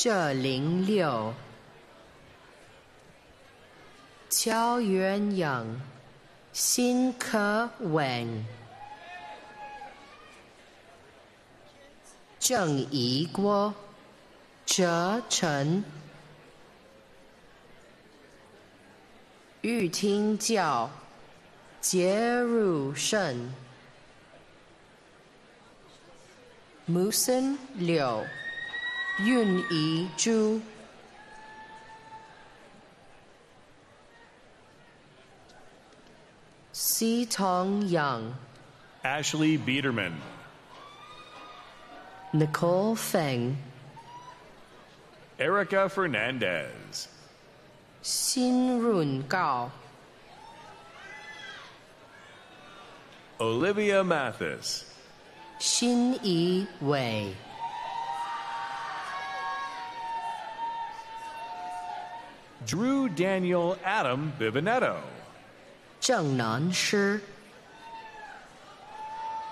这零六，乔元阳，辛可文，郑怡国，哲成，玉听教，杰入胜。木森柳，Yun Yi Chu. Si Tong Yang. Ashley Biederman. Nicole Feng. Erica Fernandez. Xin Run Gao. Olivia Mathis. Xin Yi Wei. Drew Daniel Adam Bibinetto, 郑南诗，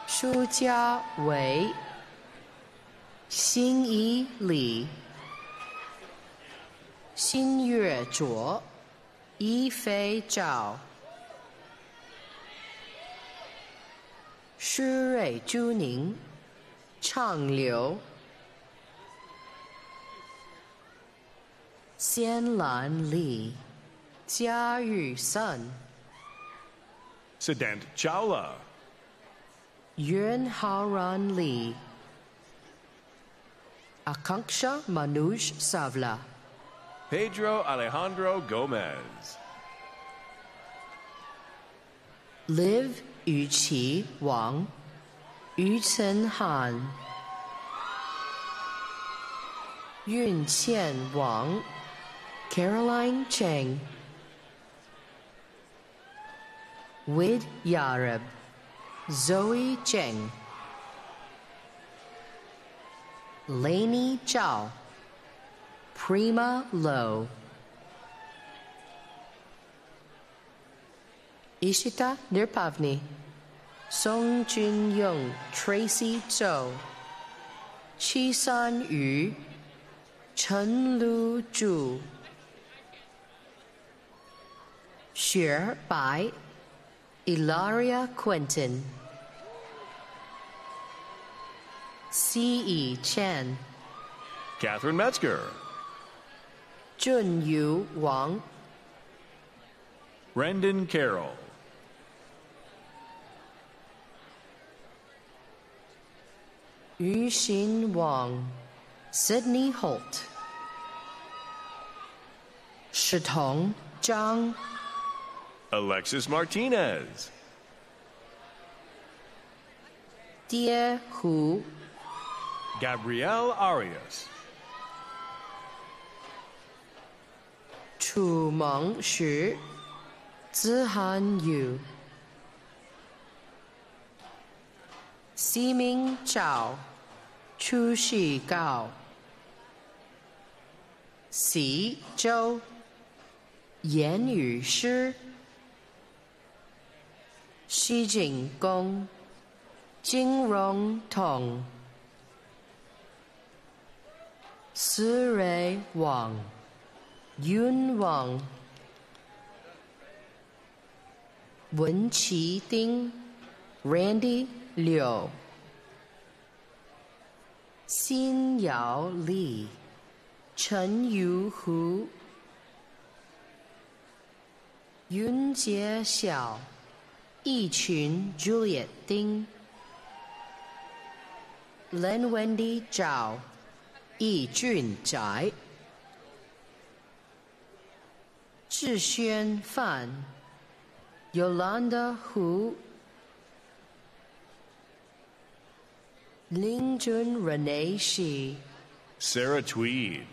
舒家伟，辛怡李，辛月卓，一飞赵，舒瑞朱宁，畅流，Xian Lan Li, Jia Yu Sun, Sedant Chawla, Yuan Haoran Li, Akanksha Manuj Savla, Pedro Alejandro Gomez, Liv Yuqi Wang, Yu Chen Han, Yun Qian Wang. Caroline Cheng. Wid Yareb. Zoe Cheng. Lainey Zhao. Prima Low. Ishita Nirpavni. Song Jun Young, Tracy Zhou. Qi San Yu. Chen Lu Zhu. Xue by Ilaria Quentin. C.E. Chen. Catherine Metzger, Jun Yu Wang. Brendan Carroll, Yu Xin Wang. Sydney Holt. Shitong Zhang. Alexis Martinez, Die Hu. Gabrielle Arias, Chu Meng Xu. Zihan Yu. Ximing Zhao. Chu Shi Gao. Xi Zhou. Yan Yu Shi. Xi Jinggong. Jingrong Tong. Sirui Wang. Yun Wang. Wen Qi Ding. Randy Liu. Xin Yao Li. Chen Yu Hu. Yun Jie Xiao. Yi Qun Juliet Ding. Len Wendy Zhao. Yi Jun Zhai. 志轩范，Yolanda Hu。Ling Jun Renee Shi, Sarah Tweed,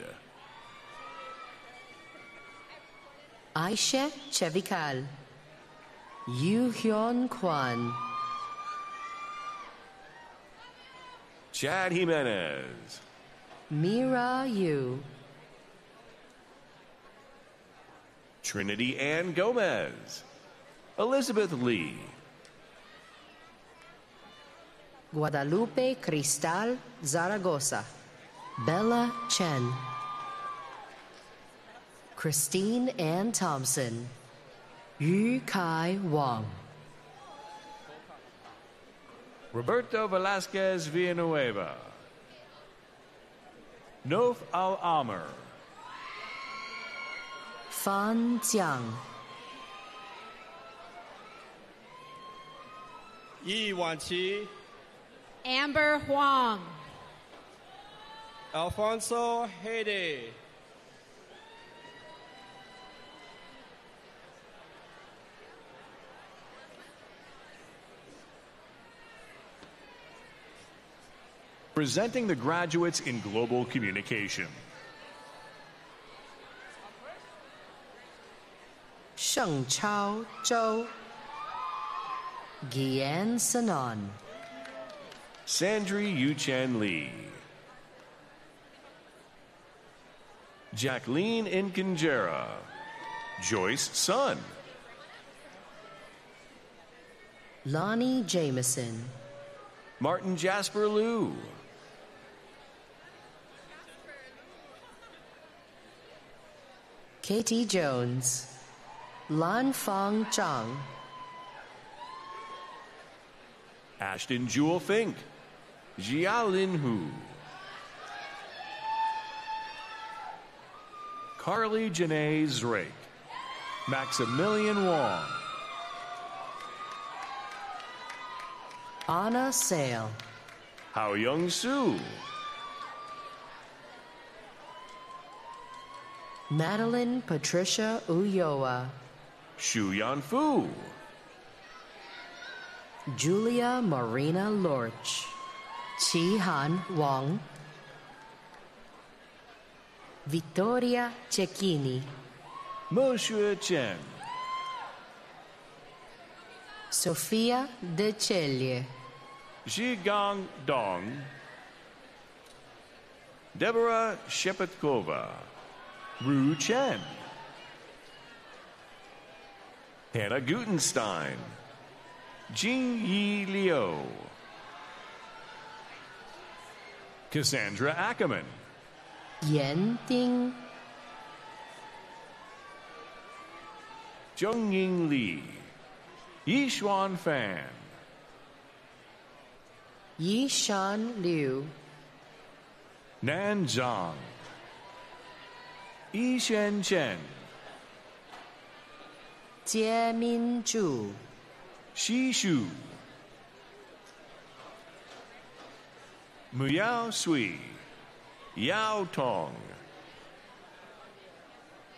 Aisha Chevikal, Yu Hyun Kwan, Chad Jimenez, Mira Yu, Trinity Ann Gomez, Elizabeth Lee, Guadalupe Cristal Zaragoza, Bella Chen, Christine Ann Thompson, Yu Kai Wang. Roberto Velasquez Villanueva. Nof Al Amr. Fan Jiang. Yi Wanqi. Amber Huang. Alfonso Hayde. presenting the graduates in global communication. 盛超周 Gian Sanon Sandri Yuchan Lee. Jacqueline Incanjera. Joyce Sun. Lonnie Jameson Martin Jasper Liu. Katie Jones Lan Fang Zhang Ashton Jewel Fink. Jia Lin Hu. Carly Janae Zrake. Maximilian Wong. Anna Sale Hao Young Soo. Madeline Patricia Ulloa Shu Yan Fu. Julia Marina Lorch Chi Han Wang Vittoria Cecchini Moshe Chen. Sofia De Ceglie Zhigang Dong. Deborah Shepetkova. Ru Chen. Hannah Gutenstein. Jing Yi Liu. Cassandra Ackerman. Yan Ding Zhongying Li. Yishuan Fan. Yishan Liu Nan Zhang. Yishen Chen. Jie Min Zhu Xi Shu. Muyao Sui. Yao Tong.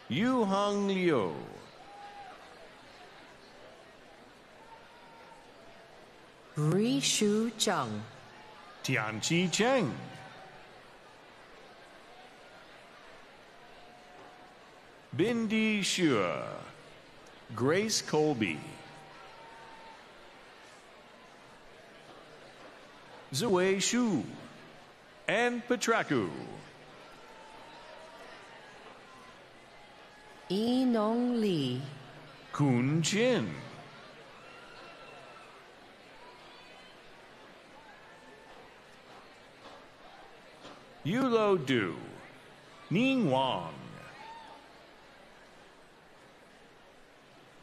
Yu Hong Liu. Ri Shu Zhang Tianqi Cheng. Bindi Shua. Grace Colby. Zui Shu. Anne Petraku. Enong Li Kun Chin. Yulo Du. Ning Wang.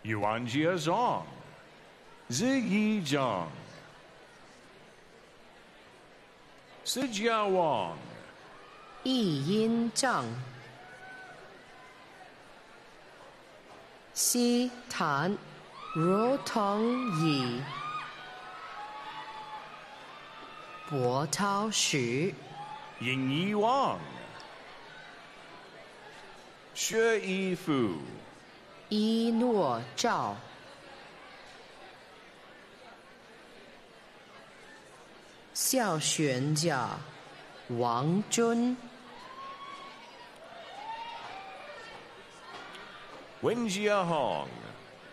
Yuanjia Zong. Ziyi Zhang. Sijia Wang. Yi Yin Zhang Xi Tan Ro Tong Yi Bo Tao Xu Yingyi Wang. Xue Yifu. Yi Nuo Zhao Xiao Xuan Jia Wang Zhun Wenjia Hong.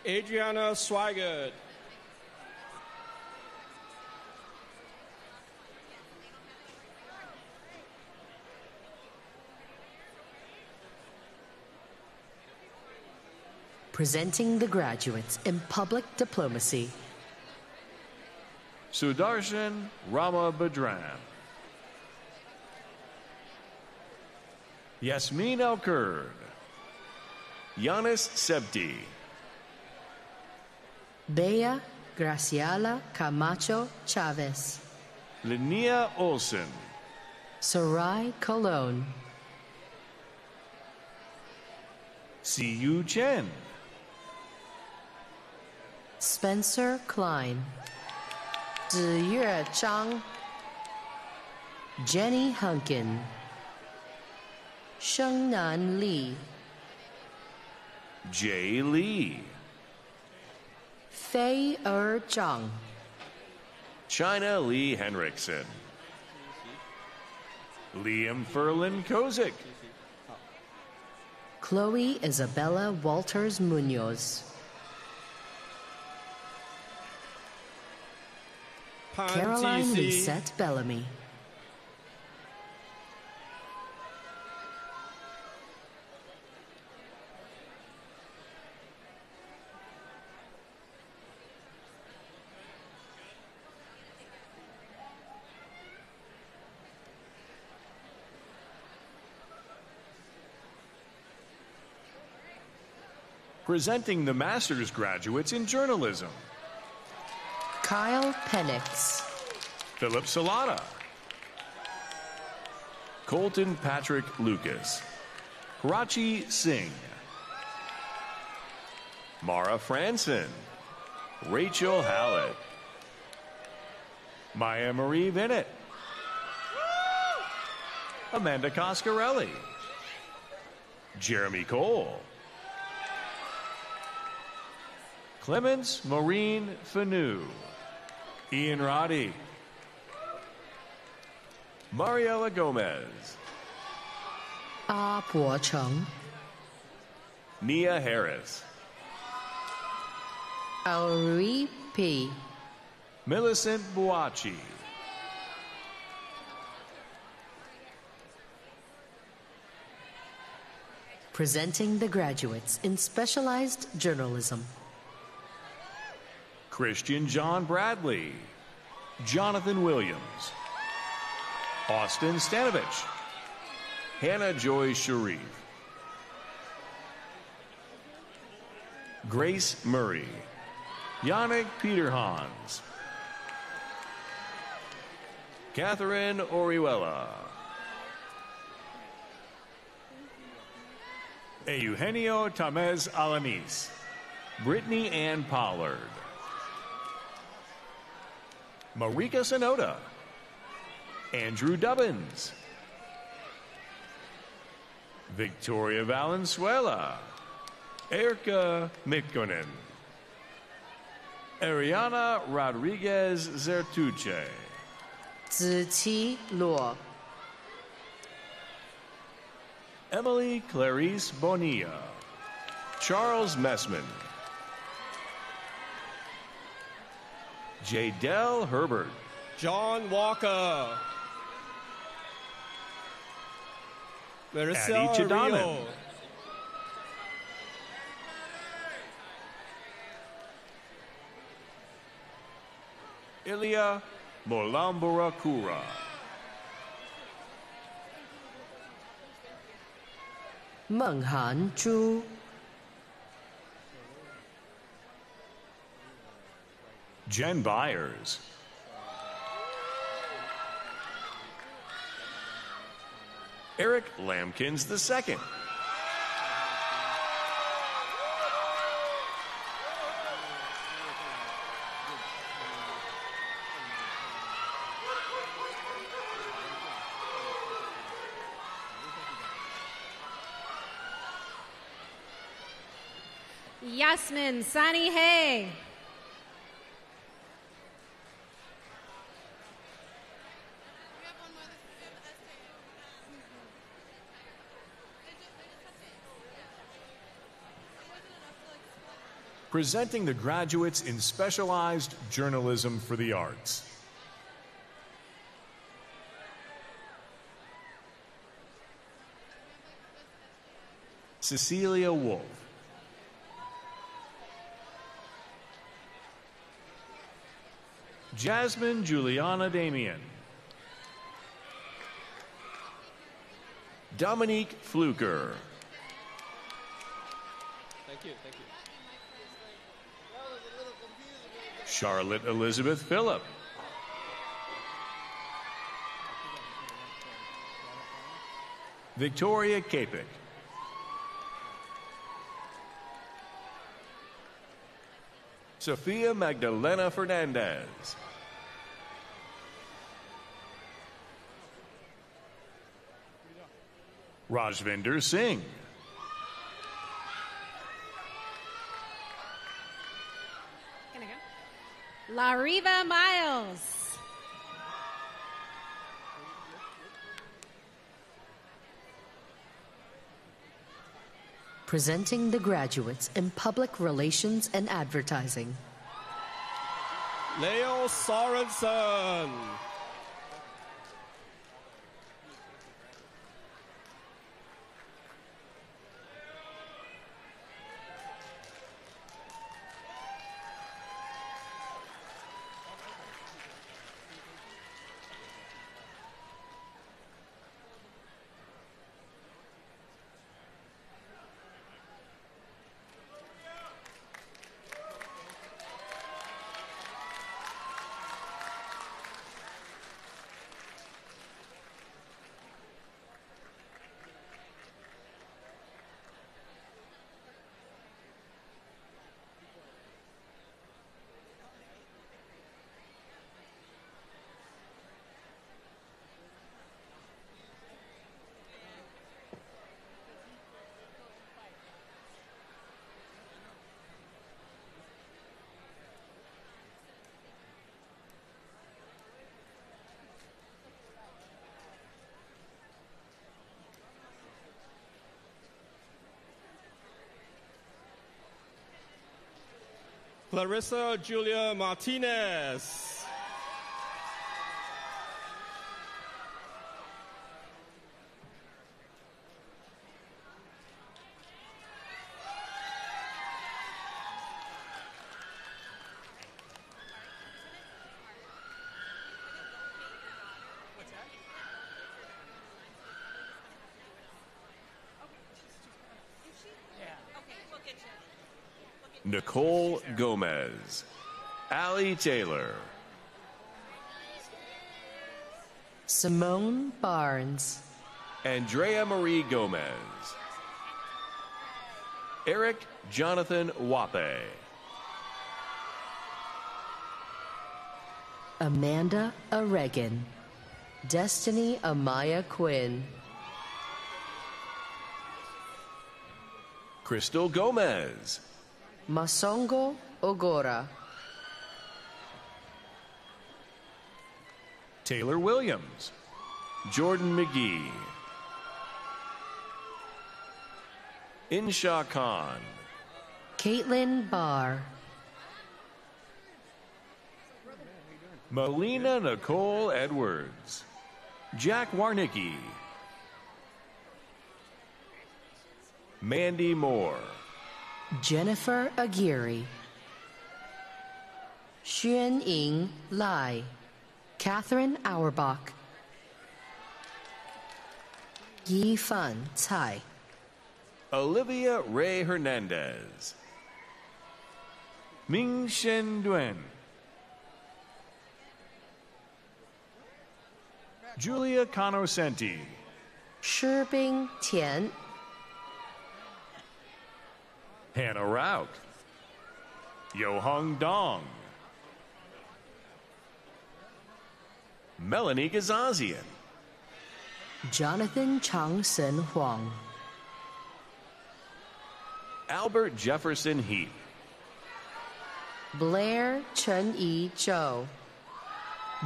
Adriana Swigert. Presenting the graduates in public diplomacy. Sudarshan Rama Badran. Yasmin El Kurd. Yanis Sebti. Bea Graciela Camacho Chavez, Linnea Olson. Sarai Cologne, Siyu Chen. Spencer Klein, Ziyue Zhang, Jenny Hunkin, Shengnan Li, Jay Lee. Fei Er Zhang, China Lee Henriksen. Liam Ferlin Kozik. Chloe Isabella Walters Munoz. Caroline Pansy. Lisette Bellamy. Presenting the master's graduates in journalism Kyle Penix. Philip Solana. Colton Patrick Lucas. Karachi Singh. Mara Franson. Rachel Hallett. Maya Marie Vinnett. Amanda Coscarelli. Jeremy Cole. Clemens Maureen Fanu. Ian Roddy. Mariela Gomez. Ah Po Cheng. Nia Harris. Auri P. Millicent Buachi. Presenting the graduates in specialized journalism. Christian John Bradley. Jonathan Williams. Austin Stanovich. Hannah Joy Sharif. Grace Murray. Yannick Peterhans. Catherine Orihuela. Eugenio Tamez Alanis. Brittany Ann Pollard. Marika Sonoda. Andrew Dubbins. Victoria Valenzuela. Erica Mikkonen. Ariana Rodriguez Zertuche. Ziqi Luo. Emily Clarice Bonilla. Charles Messman. Jadell Herbert. John Walker. Marissa Addie Chidanen. Ilya Molambura Kura. Menghan Zhu. Jen Byers. Eric Lambkins II. Yasmin Sani Hay. Presenting the graduates in specialized journalism for the arts. Cecilia Wolf. Jasmine Juliana Damian. Dominique Fluker. Thank you. Thank you. Charlotte Elizabeth Phillip. Victoria Kapik. Sophia Magdalena Fernandez. Rajvinder Singh. Lariva Miles. presenting the graduates in public relations and advertising. Leo Sorensen. Clarissa Julia Martinez. Nicole Gomez, Allie Taylor, Simone Barnes, Andrea Marie Gomez, Eric Jonathan Wape, Amanda Aregan, Destiny Amaya Quinn, Crystal Gomez, Masongo Ogora, Taylor Williams, Jordan McGee, Insha Khan, Caitlin Barr, Melina Nicole Edwards, Jack Warnicki, Mandy Moore, Jennifer Aguirre, Xuan Ying Lai, Catherine Auerbach, Yi Fan Cai, Olivia Ray Hernandez, Ming Shen Duen, Julia Conoscenti, Shibing Tian, Hannah Rauk, Yohung Dong, Melanie Gazazian, Jonathan Chang Sen Huang, Albert Jefferson Heath, Blair Chen Yi Zhou,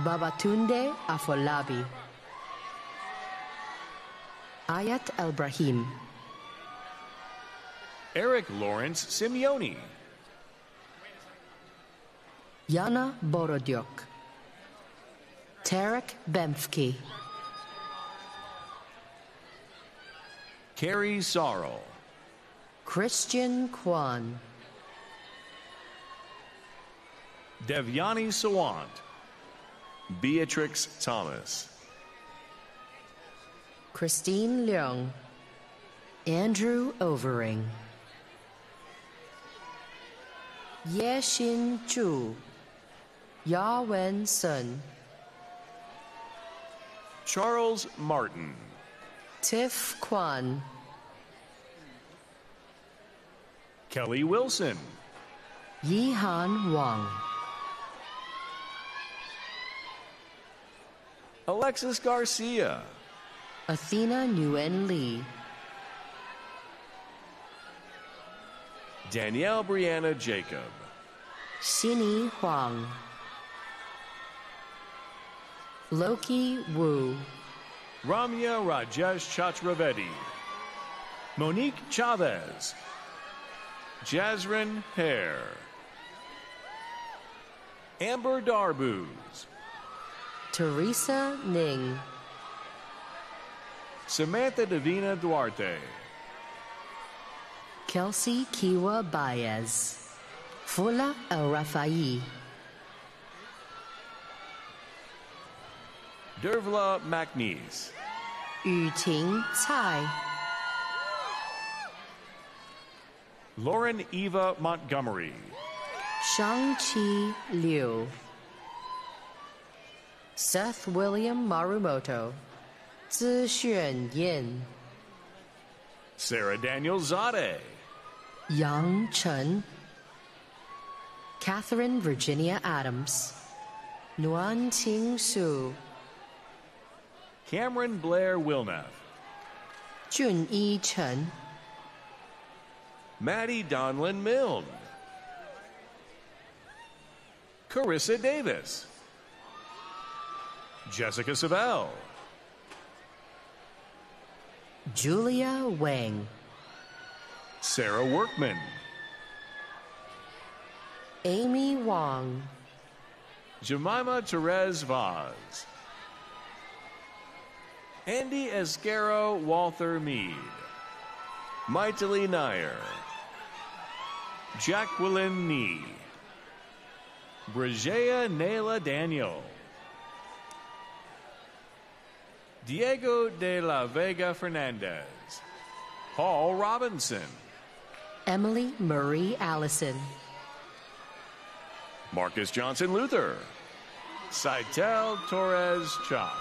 Babatunde Afolabi, Ayat Elbrahim, Eric Lawrence Simeoni, Yana Borodiuk, Tarek Bemfke, Carrie Sorrell, Christian Kwan, Devyani Sawant, Beatrix Thomas, Christine Leung, Andrew Overing, Ye Xin Zhu, Ya Wen Sun, Charles Martin, Tiff Kwan, Kelly Wilson, Yihan Wang, Alexis Garcia, Athena Nguyen Lee, Danielle Brianna Jacob, Xini Huang, Loki Wu, Ramya Rajesh Chakraveddy, Monique Chavez, Jasmine Hare, Amber Darbuz, Teresa Ning, Samantha Davina Duarte, Kelsey Kiwa Baez, Fula El Rafai, Dervla MacNeese, Yuting Cai, Lauren Eva Montgomery, Shang-Chi Liu, Seth William Marumoto, Zixuan Yin, Sarah Daniel Zade, Yang Chen, Catherine Virginia Adams, Nguyen Ting Su, Cameron Blair Wilnath, Jun Yi Chen, Maddie Donlin Milne, Carissa Davis, Jessica Savell, Julia Wang, Sarah Workman, Amy Wong, Jemima Therese Vaz, Andy Escaro Walther Mead, Maitali Nair, Jacqueline Nee, Brigea Nayla Daniel, Diego de la Vega Fernandez, Paul Robinson, Emily Marie Allison, Marcus Johnson Luther, Saitel Torres Chop,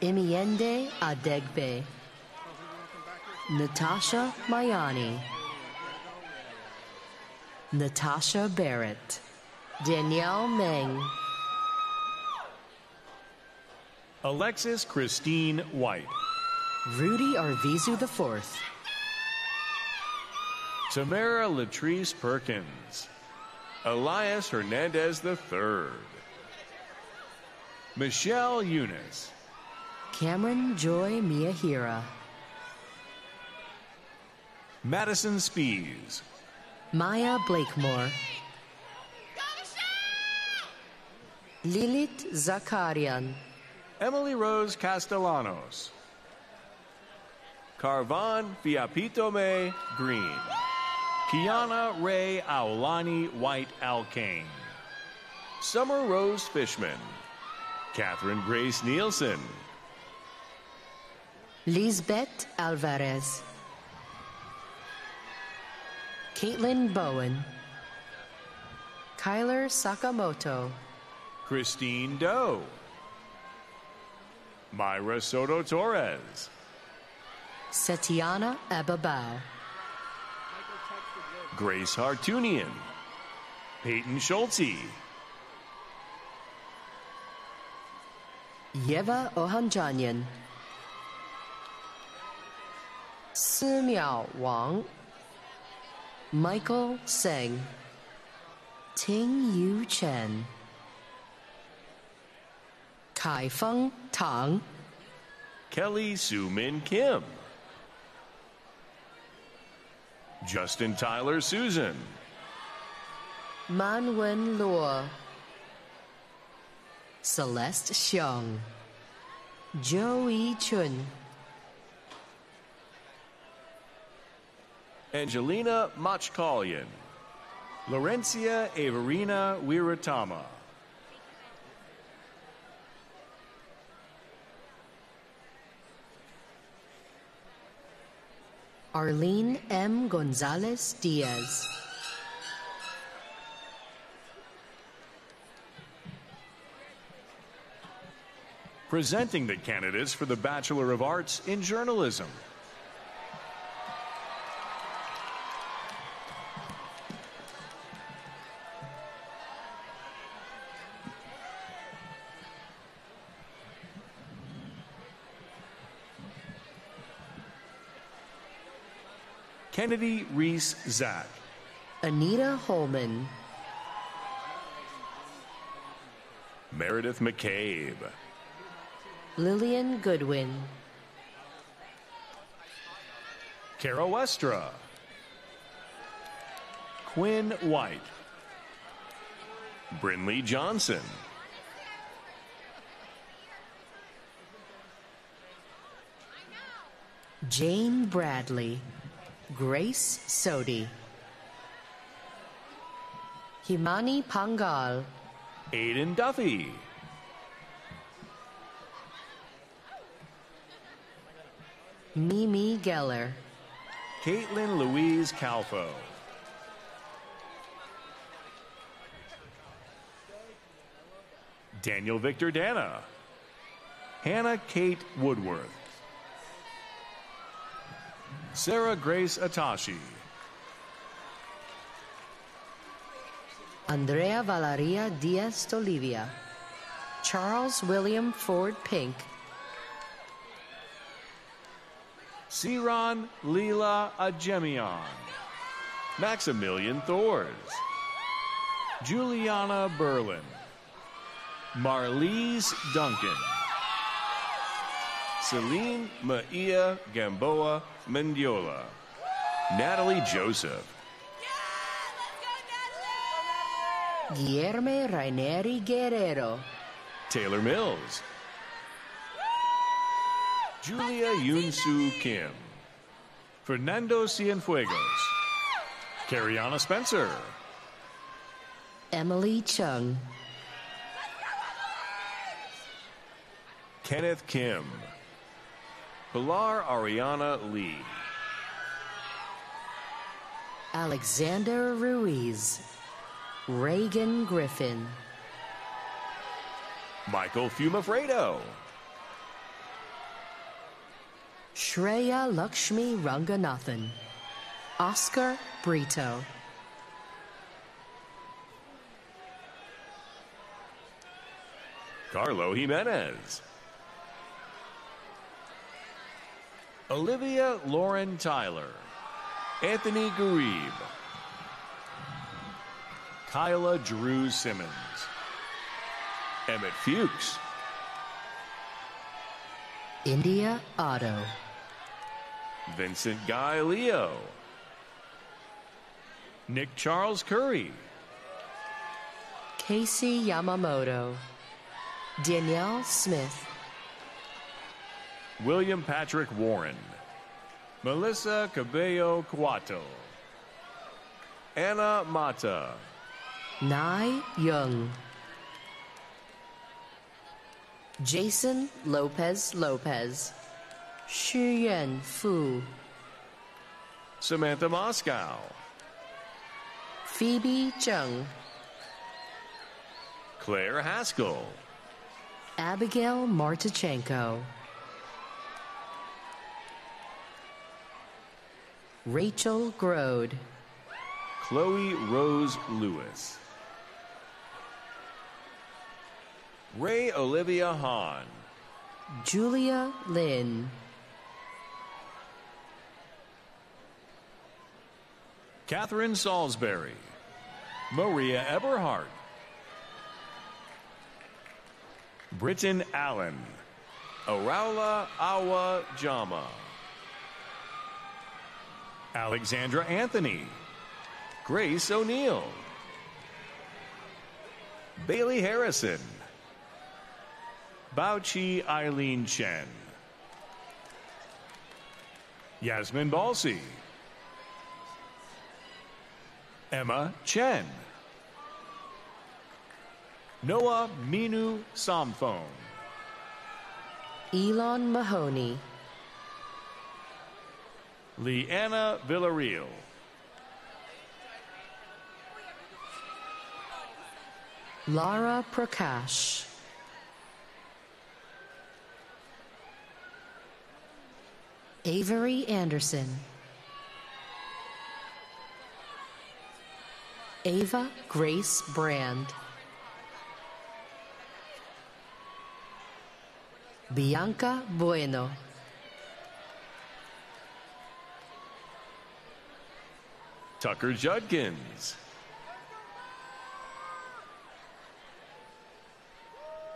Imiende Adegbe, Natasha Mayani, Natasha Barrett, Danielle Meng, Alexis Christine White, Rudy Arvizu IV, Tamara Latrice Perkins, Elias Hernandez III, Michelle Eunice, Cameron Joy Miyahira, Madison Spees, Maya Blakemore, Lilith Zakarian, Emily Rose Castellanos, Carvan Fiapitome Green, Kiana Ray Aulani White Alkane, Summer Rose Fishman, Catherine Grace Nielsen, Lisbeth Alvarez, Caitlin Bowen, Kyler Sakamoto, Christine Doe, Myra Soto Torres, Setiana Ababao, Grace Hartunian, Peyton Schulte, Yeva Ohanjanyan, Simiao Wang, Michael Seng, Ting Yu Chen, Kai Feng Tang, Kelly Sue Min Kim, Justin Tyler Susan, Man Wen Luo, Celeste Xiong, Joey Chun, Angelina Machkalian, Laurencia Averina Wiratama, Arlene M. Gonzalez Diaz, presenting the candidates for the Bachelor of Arts in Journalism. Kennedy Reese Zach, Anita Holman, Meredith McCabe, Lillian Goodwin, Kara Westra, Quinn White, Brinley Johnson, Jane Bradley, Grace Sodi, Himani Pangal, Aiden Duffy, Mimi Geller, Caitlin Louise Calfo, Daniel Victor Dana, Hannah Kate Woodworth, Sarah Grace Atashi, Andrea Valeria Diaz Tolivia, Charles William Ford Pink, Siran Leela Ajemian, Maximilian Thors, Juliana Berlin, Marlise Duncan, Celine Maia Gamboa Mendiola, Natalie Joseph, Guillermo Raineri Guerrero, Taylor Mills, Julia Yunsu Kim, Fernando Cienfuegos, Cariana Spencer, Emily Chung, Kenneth Kim, Pilar Ariana Lee, Alexander Ruiz, Reagan Griffin, Michael Fumafredo, Shreya Lakshmi Ranganathan, Oscar Brito, Carlo Jimenez, Olivia Lauren Tyler, Anthony Garib, Kyla Drew Simmons, Emmett Fuchs, India Otto, Vincent Guy Leo, Nick Charles Curry, Casey Yamamoto, Danielle Smith, William Patrick Warren, Melissa Cabello Cuato, Anna Mata, Nai Young, Jason Lopez Lopez, Xu Yuan Fu, Samantha Moscow, Phoebe Zheng, Claire Haskell, Abigail Martichenko, Rachel Grode, Chloe Rose Lewis, Ray Olivia Hahn, Julia Lynn, Catherine Salisbury, Maria Eberhardt, Britton Allen, Araula Awa Jama, Alexandra Anthony, Grace O'Neill, Bailey Harrison, Bauchi Eileen Chen, Yasmin Balsi, Emma Chen, Noah Minu Samphone, Elon Mahoney, Leanna Villarreal, Lara Prakash, Avery Anderson, Ava Grace Brand, Bianca Bueno, Tucker Judkins,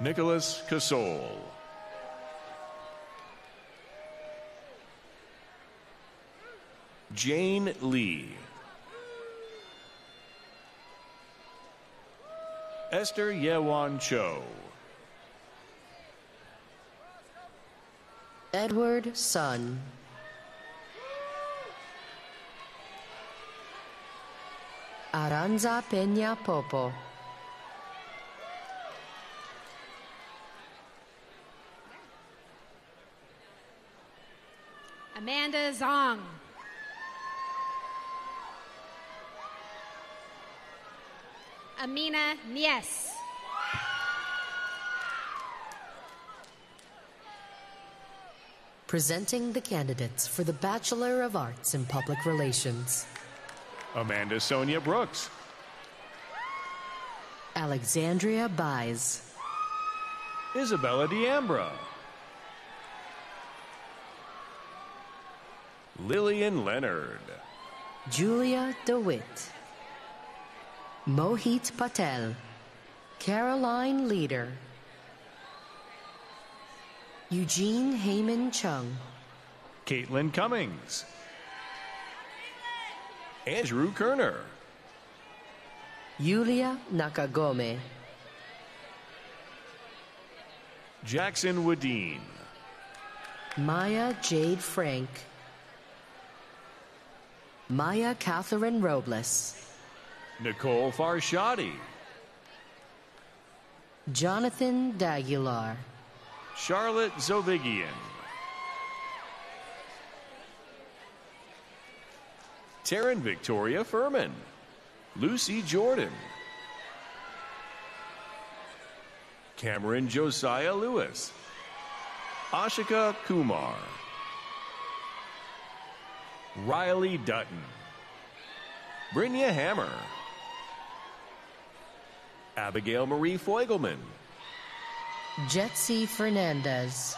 Nicholas Casol, Jane Lee. Esther Yewan Cho. Edward Sun. Aranza Peña Popo. Amanda Zong. Amina Nies. Presenting the candidates for the Bachelor of Arts in Public Relations. Amanda Sonia Brooks. Alexandria Buys. Isabella D'Ambra. Lillian Leonard. Julia DeWitt. Mohit Patel. Caroline Leader. Eugene Heyman Chung. Caitlin Cummings. Andrew Kerner. Yulia Nakagome. Jackson Wadeen. Maya Jade Frank. Maya Catherine Robles. Nicole Farshadi. Jonathan Daguilar. Charlotte Zovigian. Taryn Victoria Furman. Lucy Jordan. Cameron Josiah Lewis. Ashika Kumar. Riley Dutton. Brynja Hammer. Abigail Marie Feugelman. Jetsy Fernandez.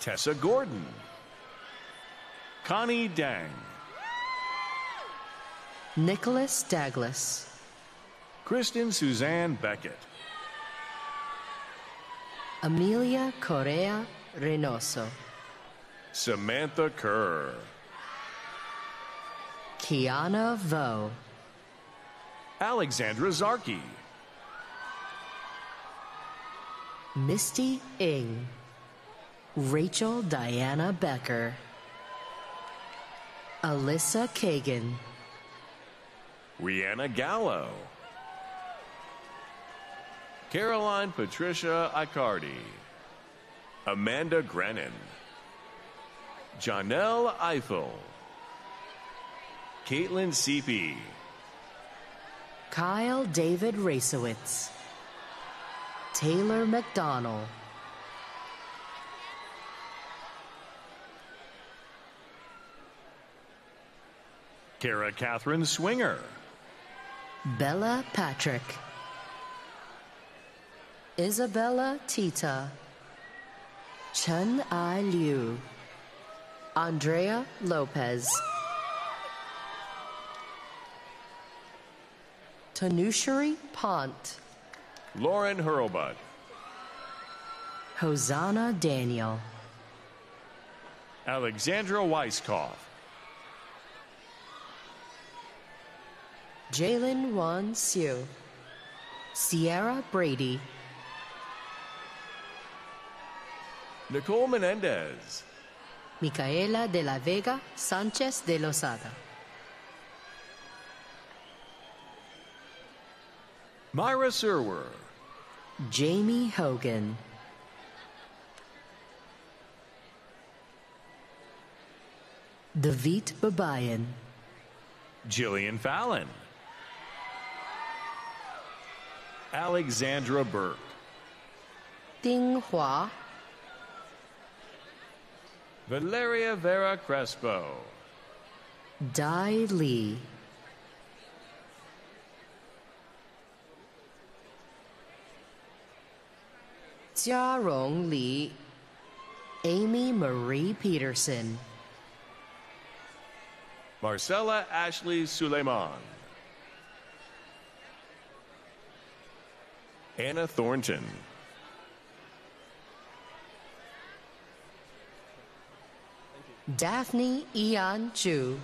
Tessa Gordon. Connie Dang. Nicholas Douglas. Kristen Suzanne Beckett. Amelia Correa Reynoso. Samantha Kerr. Kiana Vo. Alexandra Zarki. Misty Ing. Rachel Diana Becker. Alyssa Kagan. Rihanna Gallo. Caroline Patricia Icardi. Amanda Grennan. Janelle Eiffel. Caitlin Seepy. Kyle David Racewitz. Taylor McDonald. Kara Catherine Swinger. Bella Patrick. Isabella Tita. Chen Ai Liu. Andrea Lopez. Tanushri Pont. Lauren Hurlbut. Hosanna Daniel. Alexandra Weisskopf. Jalen Wan Siu. Sierra Brady. Nicole Menendez. Micaela de la Vega Sanchez de Losada. Myra Serwer. Jamie Hogan. David Babayan. Jillian Fallon. Alexandra Burke. Ding Hua. Valeria Vera Crespo. Dai Li. Jiarong Li. Amy Marie Peterson. Marcella Ashley Suleiman. Anna Thornton. Daphne Ian Chu.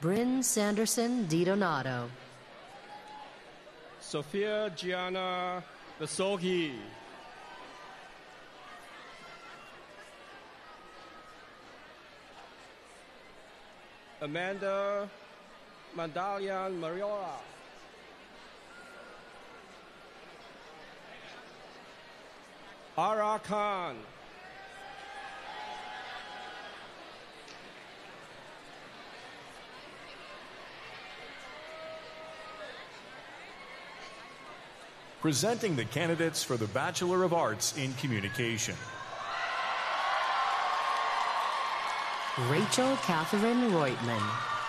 Bryn Sanderson DiDonato. Sophia Gianna Vasogi. Amanda Mandalian Mariola. Ara Khan. Presenting the candidates for the Bachelor of Arts in Communication. Rachel Catherine Reutman.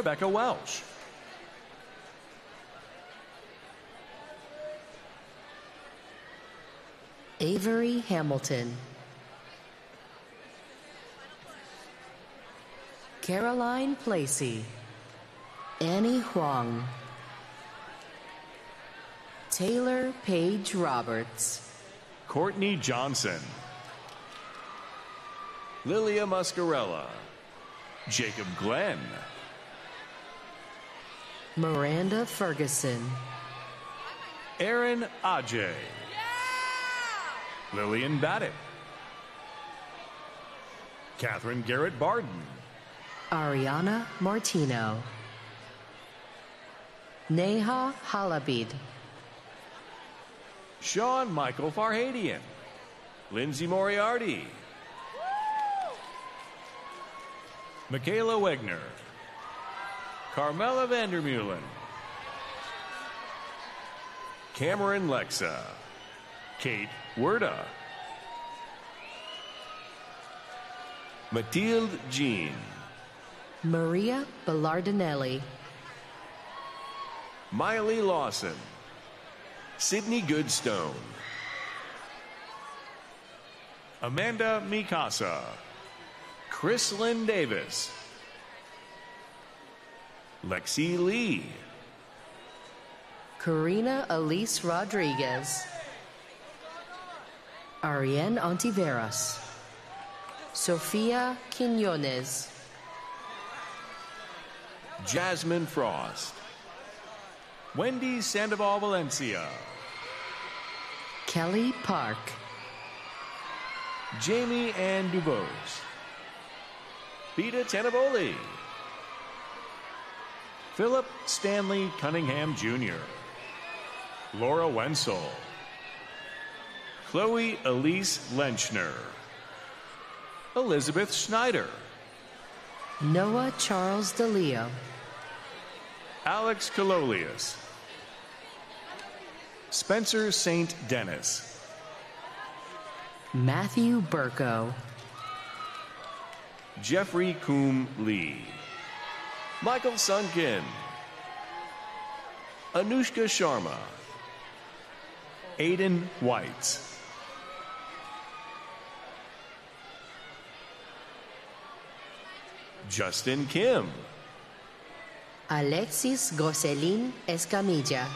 Rebecca Welsh. Avery Hamilton. Caroline Placey. Annie Huang. Taylor Page Roberts. Courtney Johnson. Lilia Muscarella. Jacob Glenn. Miranda Ferguson. Aaron Ajay. Lillian Baddick. Catherine Garrett Barden. Ariana Martino. Neha Halabid. Sean Michael Farhadian. Lindsay Moriarty. Michaela Wegner. Carmela Vandermeulen. Cameron Lexa. Kate Werda. Mathilde Jean. Maria Bellardinelli. Miley Lawson. Sydney Goodstone. Amanda Mikasa. Chrislyn Davis. Lexi Lee. Karina Elise Rodriguez. Ariane Antiveras. Sofia Quinones. Jasmine Frost. Wendy Sandoval Valencia. Kelly Park. Jamie Ann Dubose. Vita Tenaboli. Philip Stanley Cunningham Jr. Laura Wenzel. Chloe Elise Lenchner. Elizabeth Schneider. Noah Charles DeLeo. Alex Cololius. Spencer St. Dennis. Matthew Burko. Jeffrey Coombe Lee. Michael Sunkin. Anushka Sharma. Aiden White. Justin Kim. Alexis Goselin Escamilla.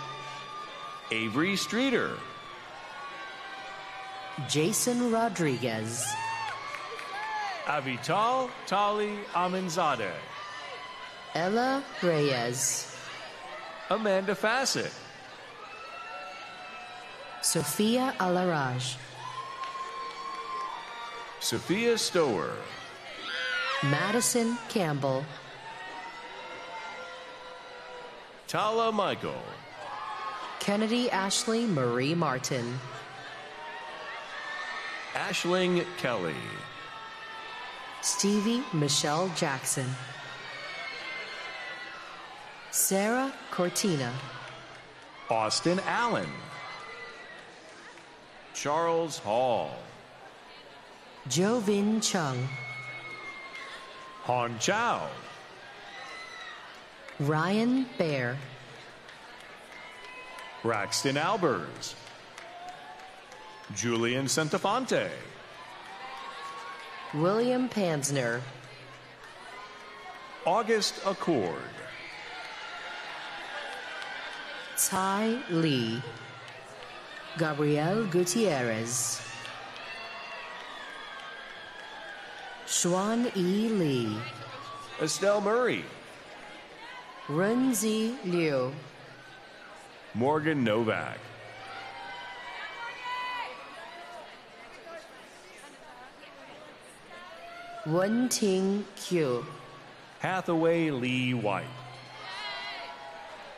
Avery Streeter. Jason Rodriguez. Avital Tali Aminzadeh. Ella Reyes. Amanda Fassett. Sophia Alaraj. Sophia Stower. Madison Campbell. Tala Michael. Kennedy Ashley Marie Martin. Ashling Kelly. Stevie Michelle Jackson. Sarah Cortina. Austin Allen. Charles Hall. Jovin Chung. Han Chow. Ryan Bear. Braxton Albers, Julian Santafonte, William Pansner, August Accord, Tai Lee, Gabriel Gutierrez, Xuan E. Lee, Estelle Murray, Renzi Liu, Morgan Novak, Wen Ting Qiu, Hathaway Lee White,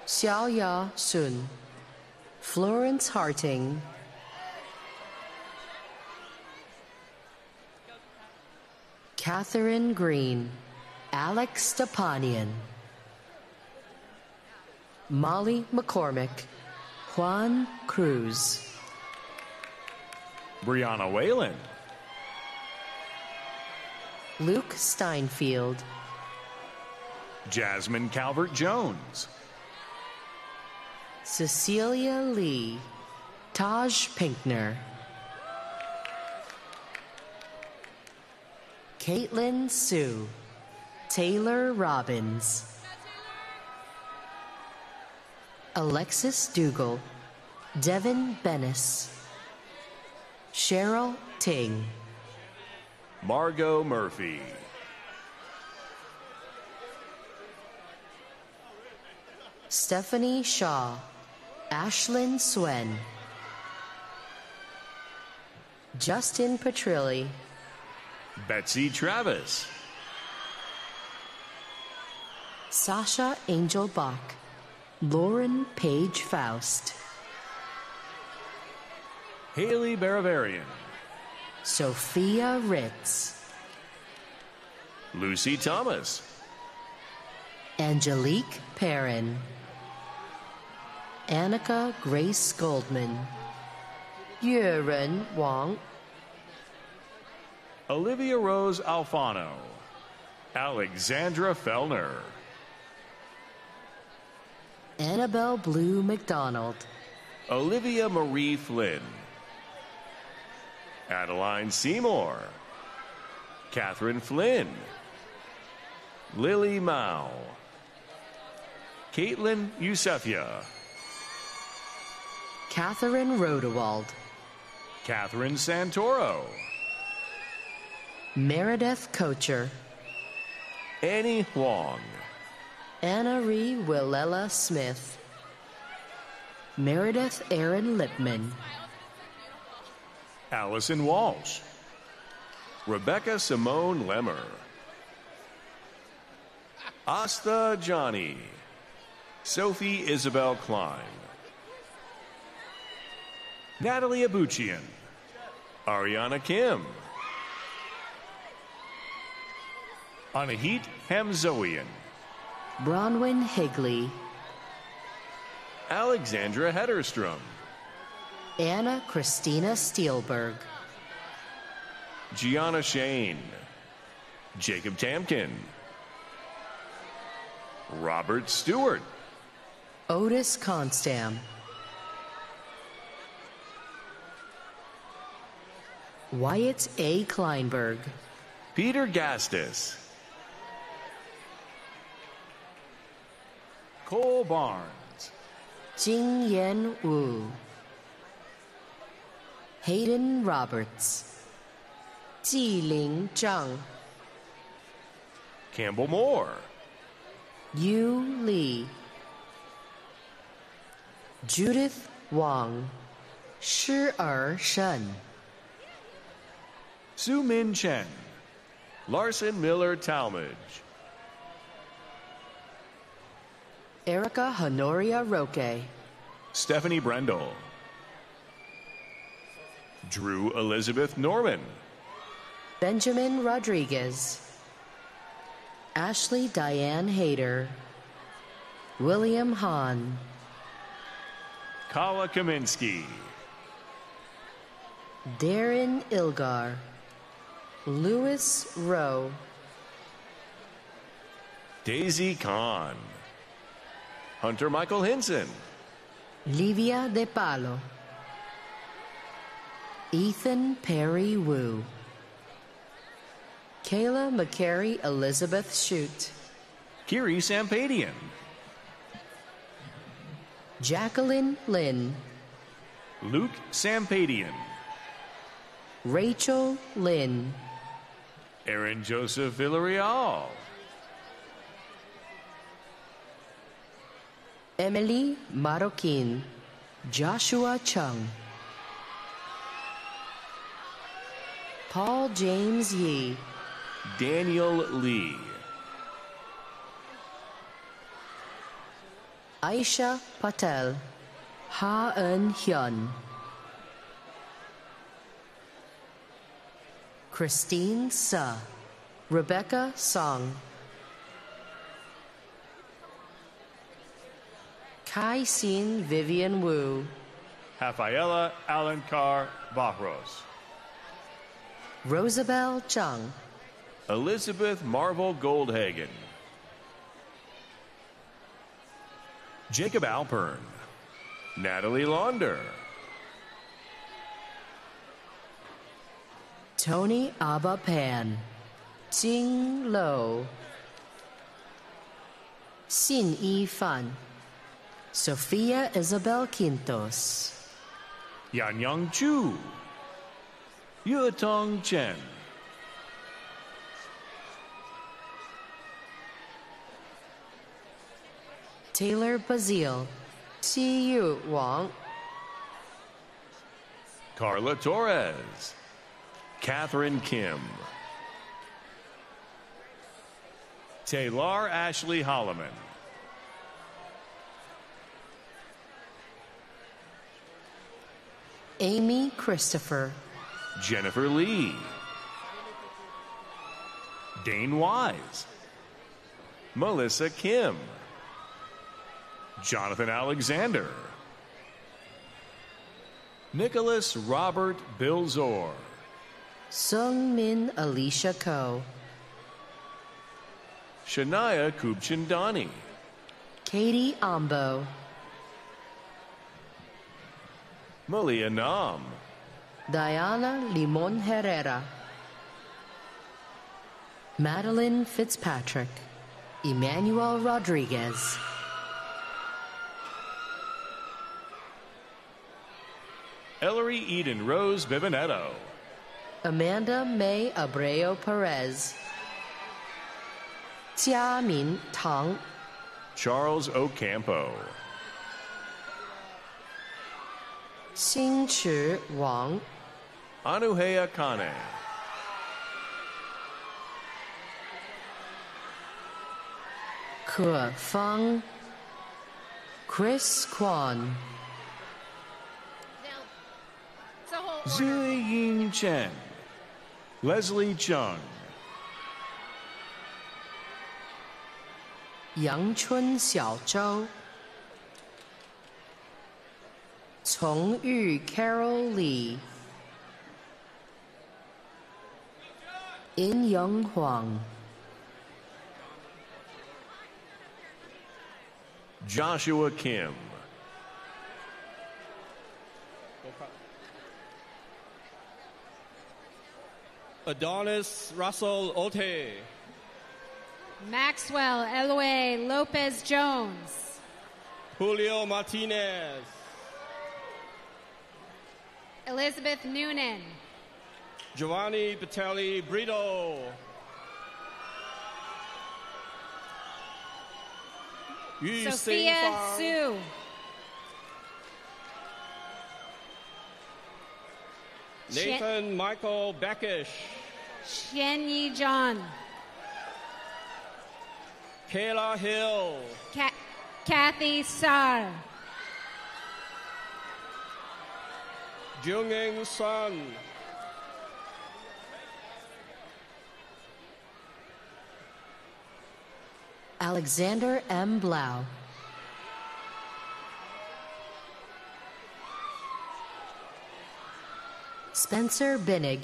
Xiaoya Sun, Florence Harting, Catherine Green, Alex Stepanian, Molly McCormick, Juan Cruz, Brianna Whalen, Luke Steinfield, Jasmine Calvert Jones, Cecilia Lee, Taj Pinkner, Caitlin Sue, Taylor Robbins, Alexis Dougal, Devin Bennis, Cheryl Ting, Margot Murphy, Stephanie Shaw, Ashlyn Swen, Justin Petrilli, Betsy Travis, Sasha Angel Bach, Lauren Page Faust, Haley Baravarian, Sophia Ritz, Lucy Thomas, Angelique Perrin, Annika Grace Goldman, Yuren Wang, Olivia Rose Alfano, Alexandra Fellner, Annabelle Blue McDonald, Olivia Marie Flynn, Adeline Seymour, Catherine Flynn, Lily Mao, Caitlin Yusefia, Catherine Rodewald, Catherine Santoro, Meredith Kocher, Annie Huang, Anna Ree Willela Smith, Meredith Aaron Lipman, Allison Walsh, Rebecca Simone Lemmer, Asta Johnny, Sophie Isabel Klein, Natalie Abuchian, Ariana Kim, Anahit Hamzoian, Bronwyn Higley, Alexandra Hederstrom, Anna Christina Steelberg, Gianna Shane, Jacob Tamkin, Robert Stewart, Otis Constam, Wyatt A. Kleinberg, Peter Gastis, Cole Barnes, Jing Yen Wu, Hayden Roberts, Jiling Zhang, Campbell Moore, Yu Li, Judith Wang, Shi Er Shen, Su Min Chen, Larson Miller Talmadge, Erica Honoria Roque, Stephanie Brendel, Drew Elizabeth Norman, Benjamin Rodriguez, Ashley Diane Hayter, William Hahn, Kala Kaminsky, Darren Ilgar, Louis Rowe, Daisy Kahn, Hunter Michael Hinson, Livia De Palo. Ethan Perry Wu. Kayla McCary Elizabeth Shute. Kiri Sampadian. Jacqueline Lynn. Luke Sampadian. Rachel Lynn. Aaron Joseph Villarreal. Emily Marroquin. Joshua Chung. Paul James Yee. Daniel Lee. Aisha Patel. Ha Eun Hyun. Christine Suh. Rebecca Song. Kai Sin Vivian Wu. Rafaela Alencar Barros. Rosabel Chung. Elizabeth Marvel Goldhagen. Jacob Alpern. Natalie Launder. Tony Abba Pan. Jing Lo. Xin Yi Fan. Sophia Isabel Quintos. Yan Yang Chu. Yutong Chen. Taylor Bazile. Chi Yu Wang. Carla Torres. Catherine Kim. Taylor Ashley Holloman. Amy Christopher. Jennifer Lee. Dane Wise. Melissa Kim. Jonathan Alexander. Nicholas Robert Bilzor. Sung Min Alicia Ko. Shania Kubchandani. Katie Ambo. Malia Nam. Diana Limon Herrera. Madeline Fitzpatrick. Emmanuel Rodriguez. Ellery Eden Rose Bibanetto. Amanda May Abreu Perez. Jiamin Tang. Charles Ocampo. Xingchi Wang. Anuhea Kane. Ke Fang. Chris Kwan. It's a Zhu order. Ying Chen. Leslie Chung. Yangchun Xiaozhou. Congyu Carol Lee. In Young Huang. Joshua Kim. Adonis Russell Ote. Maxwell Eloy Lopez Jones. Julio Martinez. Elizabeth Noonan. Giovanni Patelli Brito. Sophia. Su. Nathan Michael Beckish. Xian Yi John. Kayla Hill. Ka- Kathy Sar. Junging Sun. Alexander M. Blau. Spencer Binnig.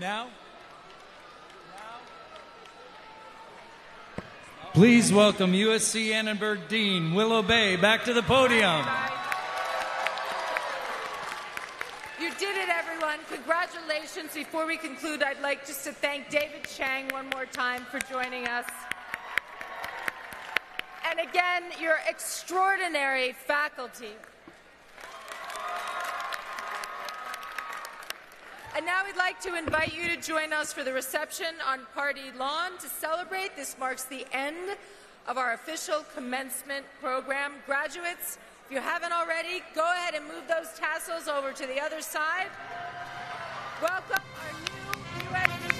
Now. Please welcome USC Annenberg Dean Willow Bay back to the podium. Everyone. Congratulations. Before we conclude, I'd like just to thank David Chang one more time for joining us. And again, your extraordinary faculty. And now we'd like to invite you to join us for the reception on Party Lawn to celebrate. This marks the end of our official commencement program. Graduates, if you haven't already, go ahead and move those tassels over to the other side. Welcome our new USC.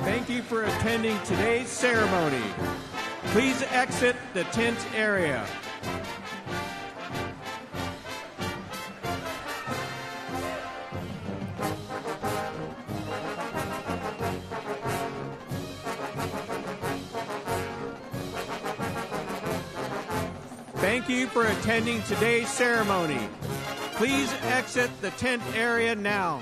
Thank you for attending today's ceremony. Please exit the tent area. Thank you for attending today's ceremony. Please exit the tent area now.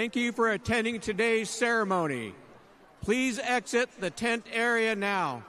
Thank you for attending today's ceremony. Please exit the tent area now.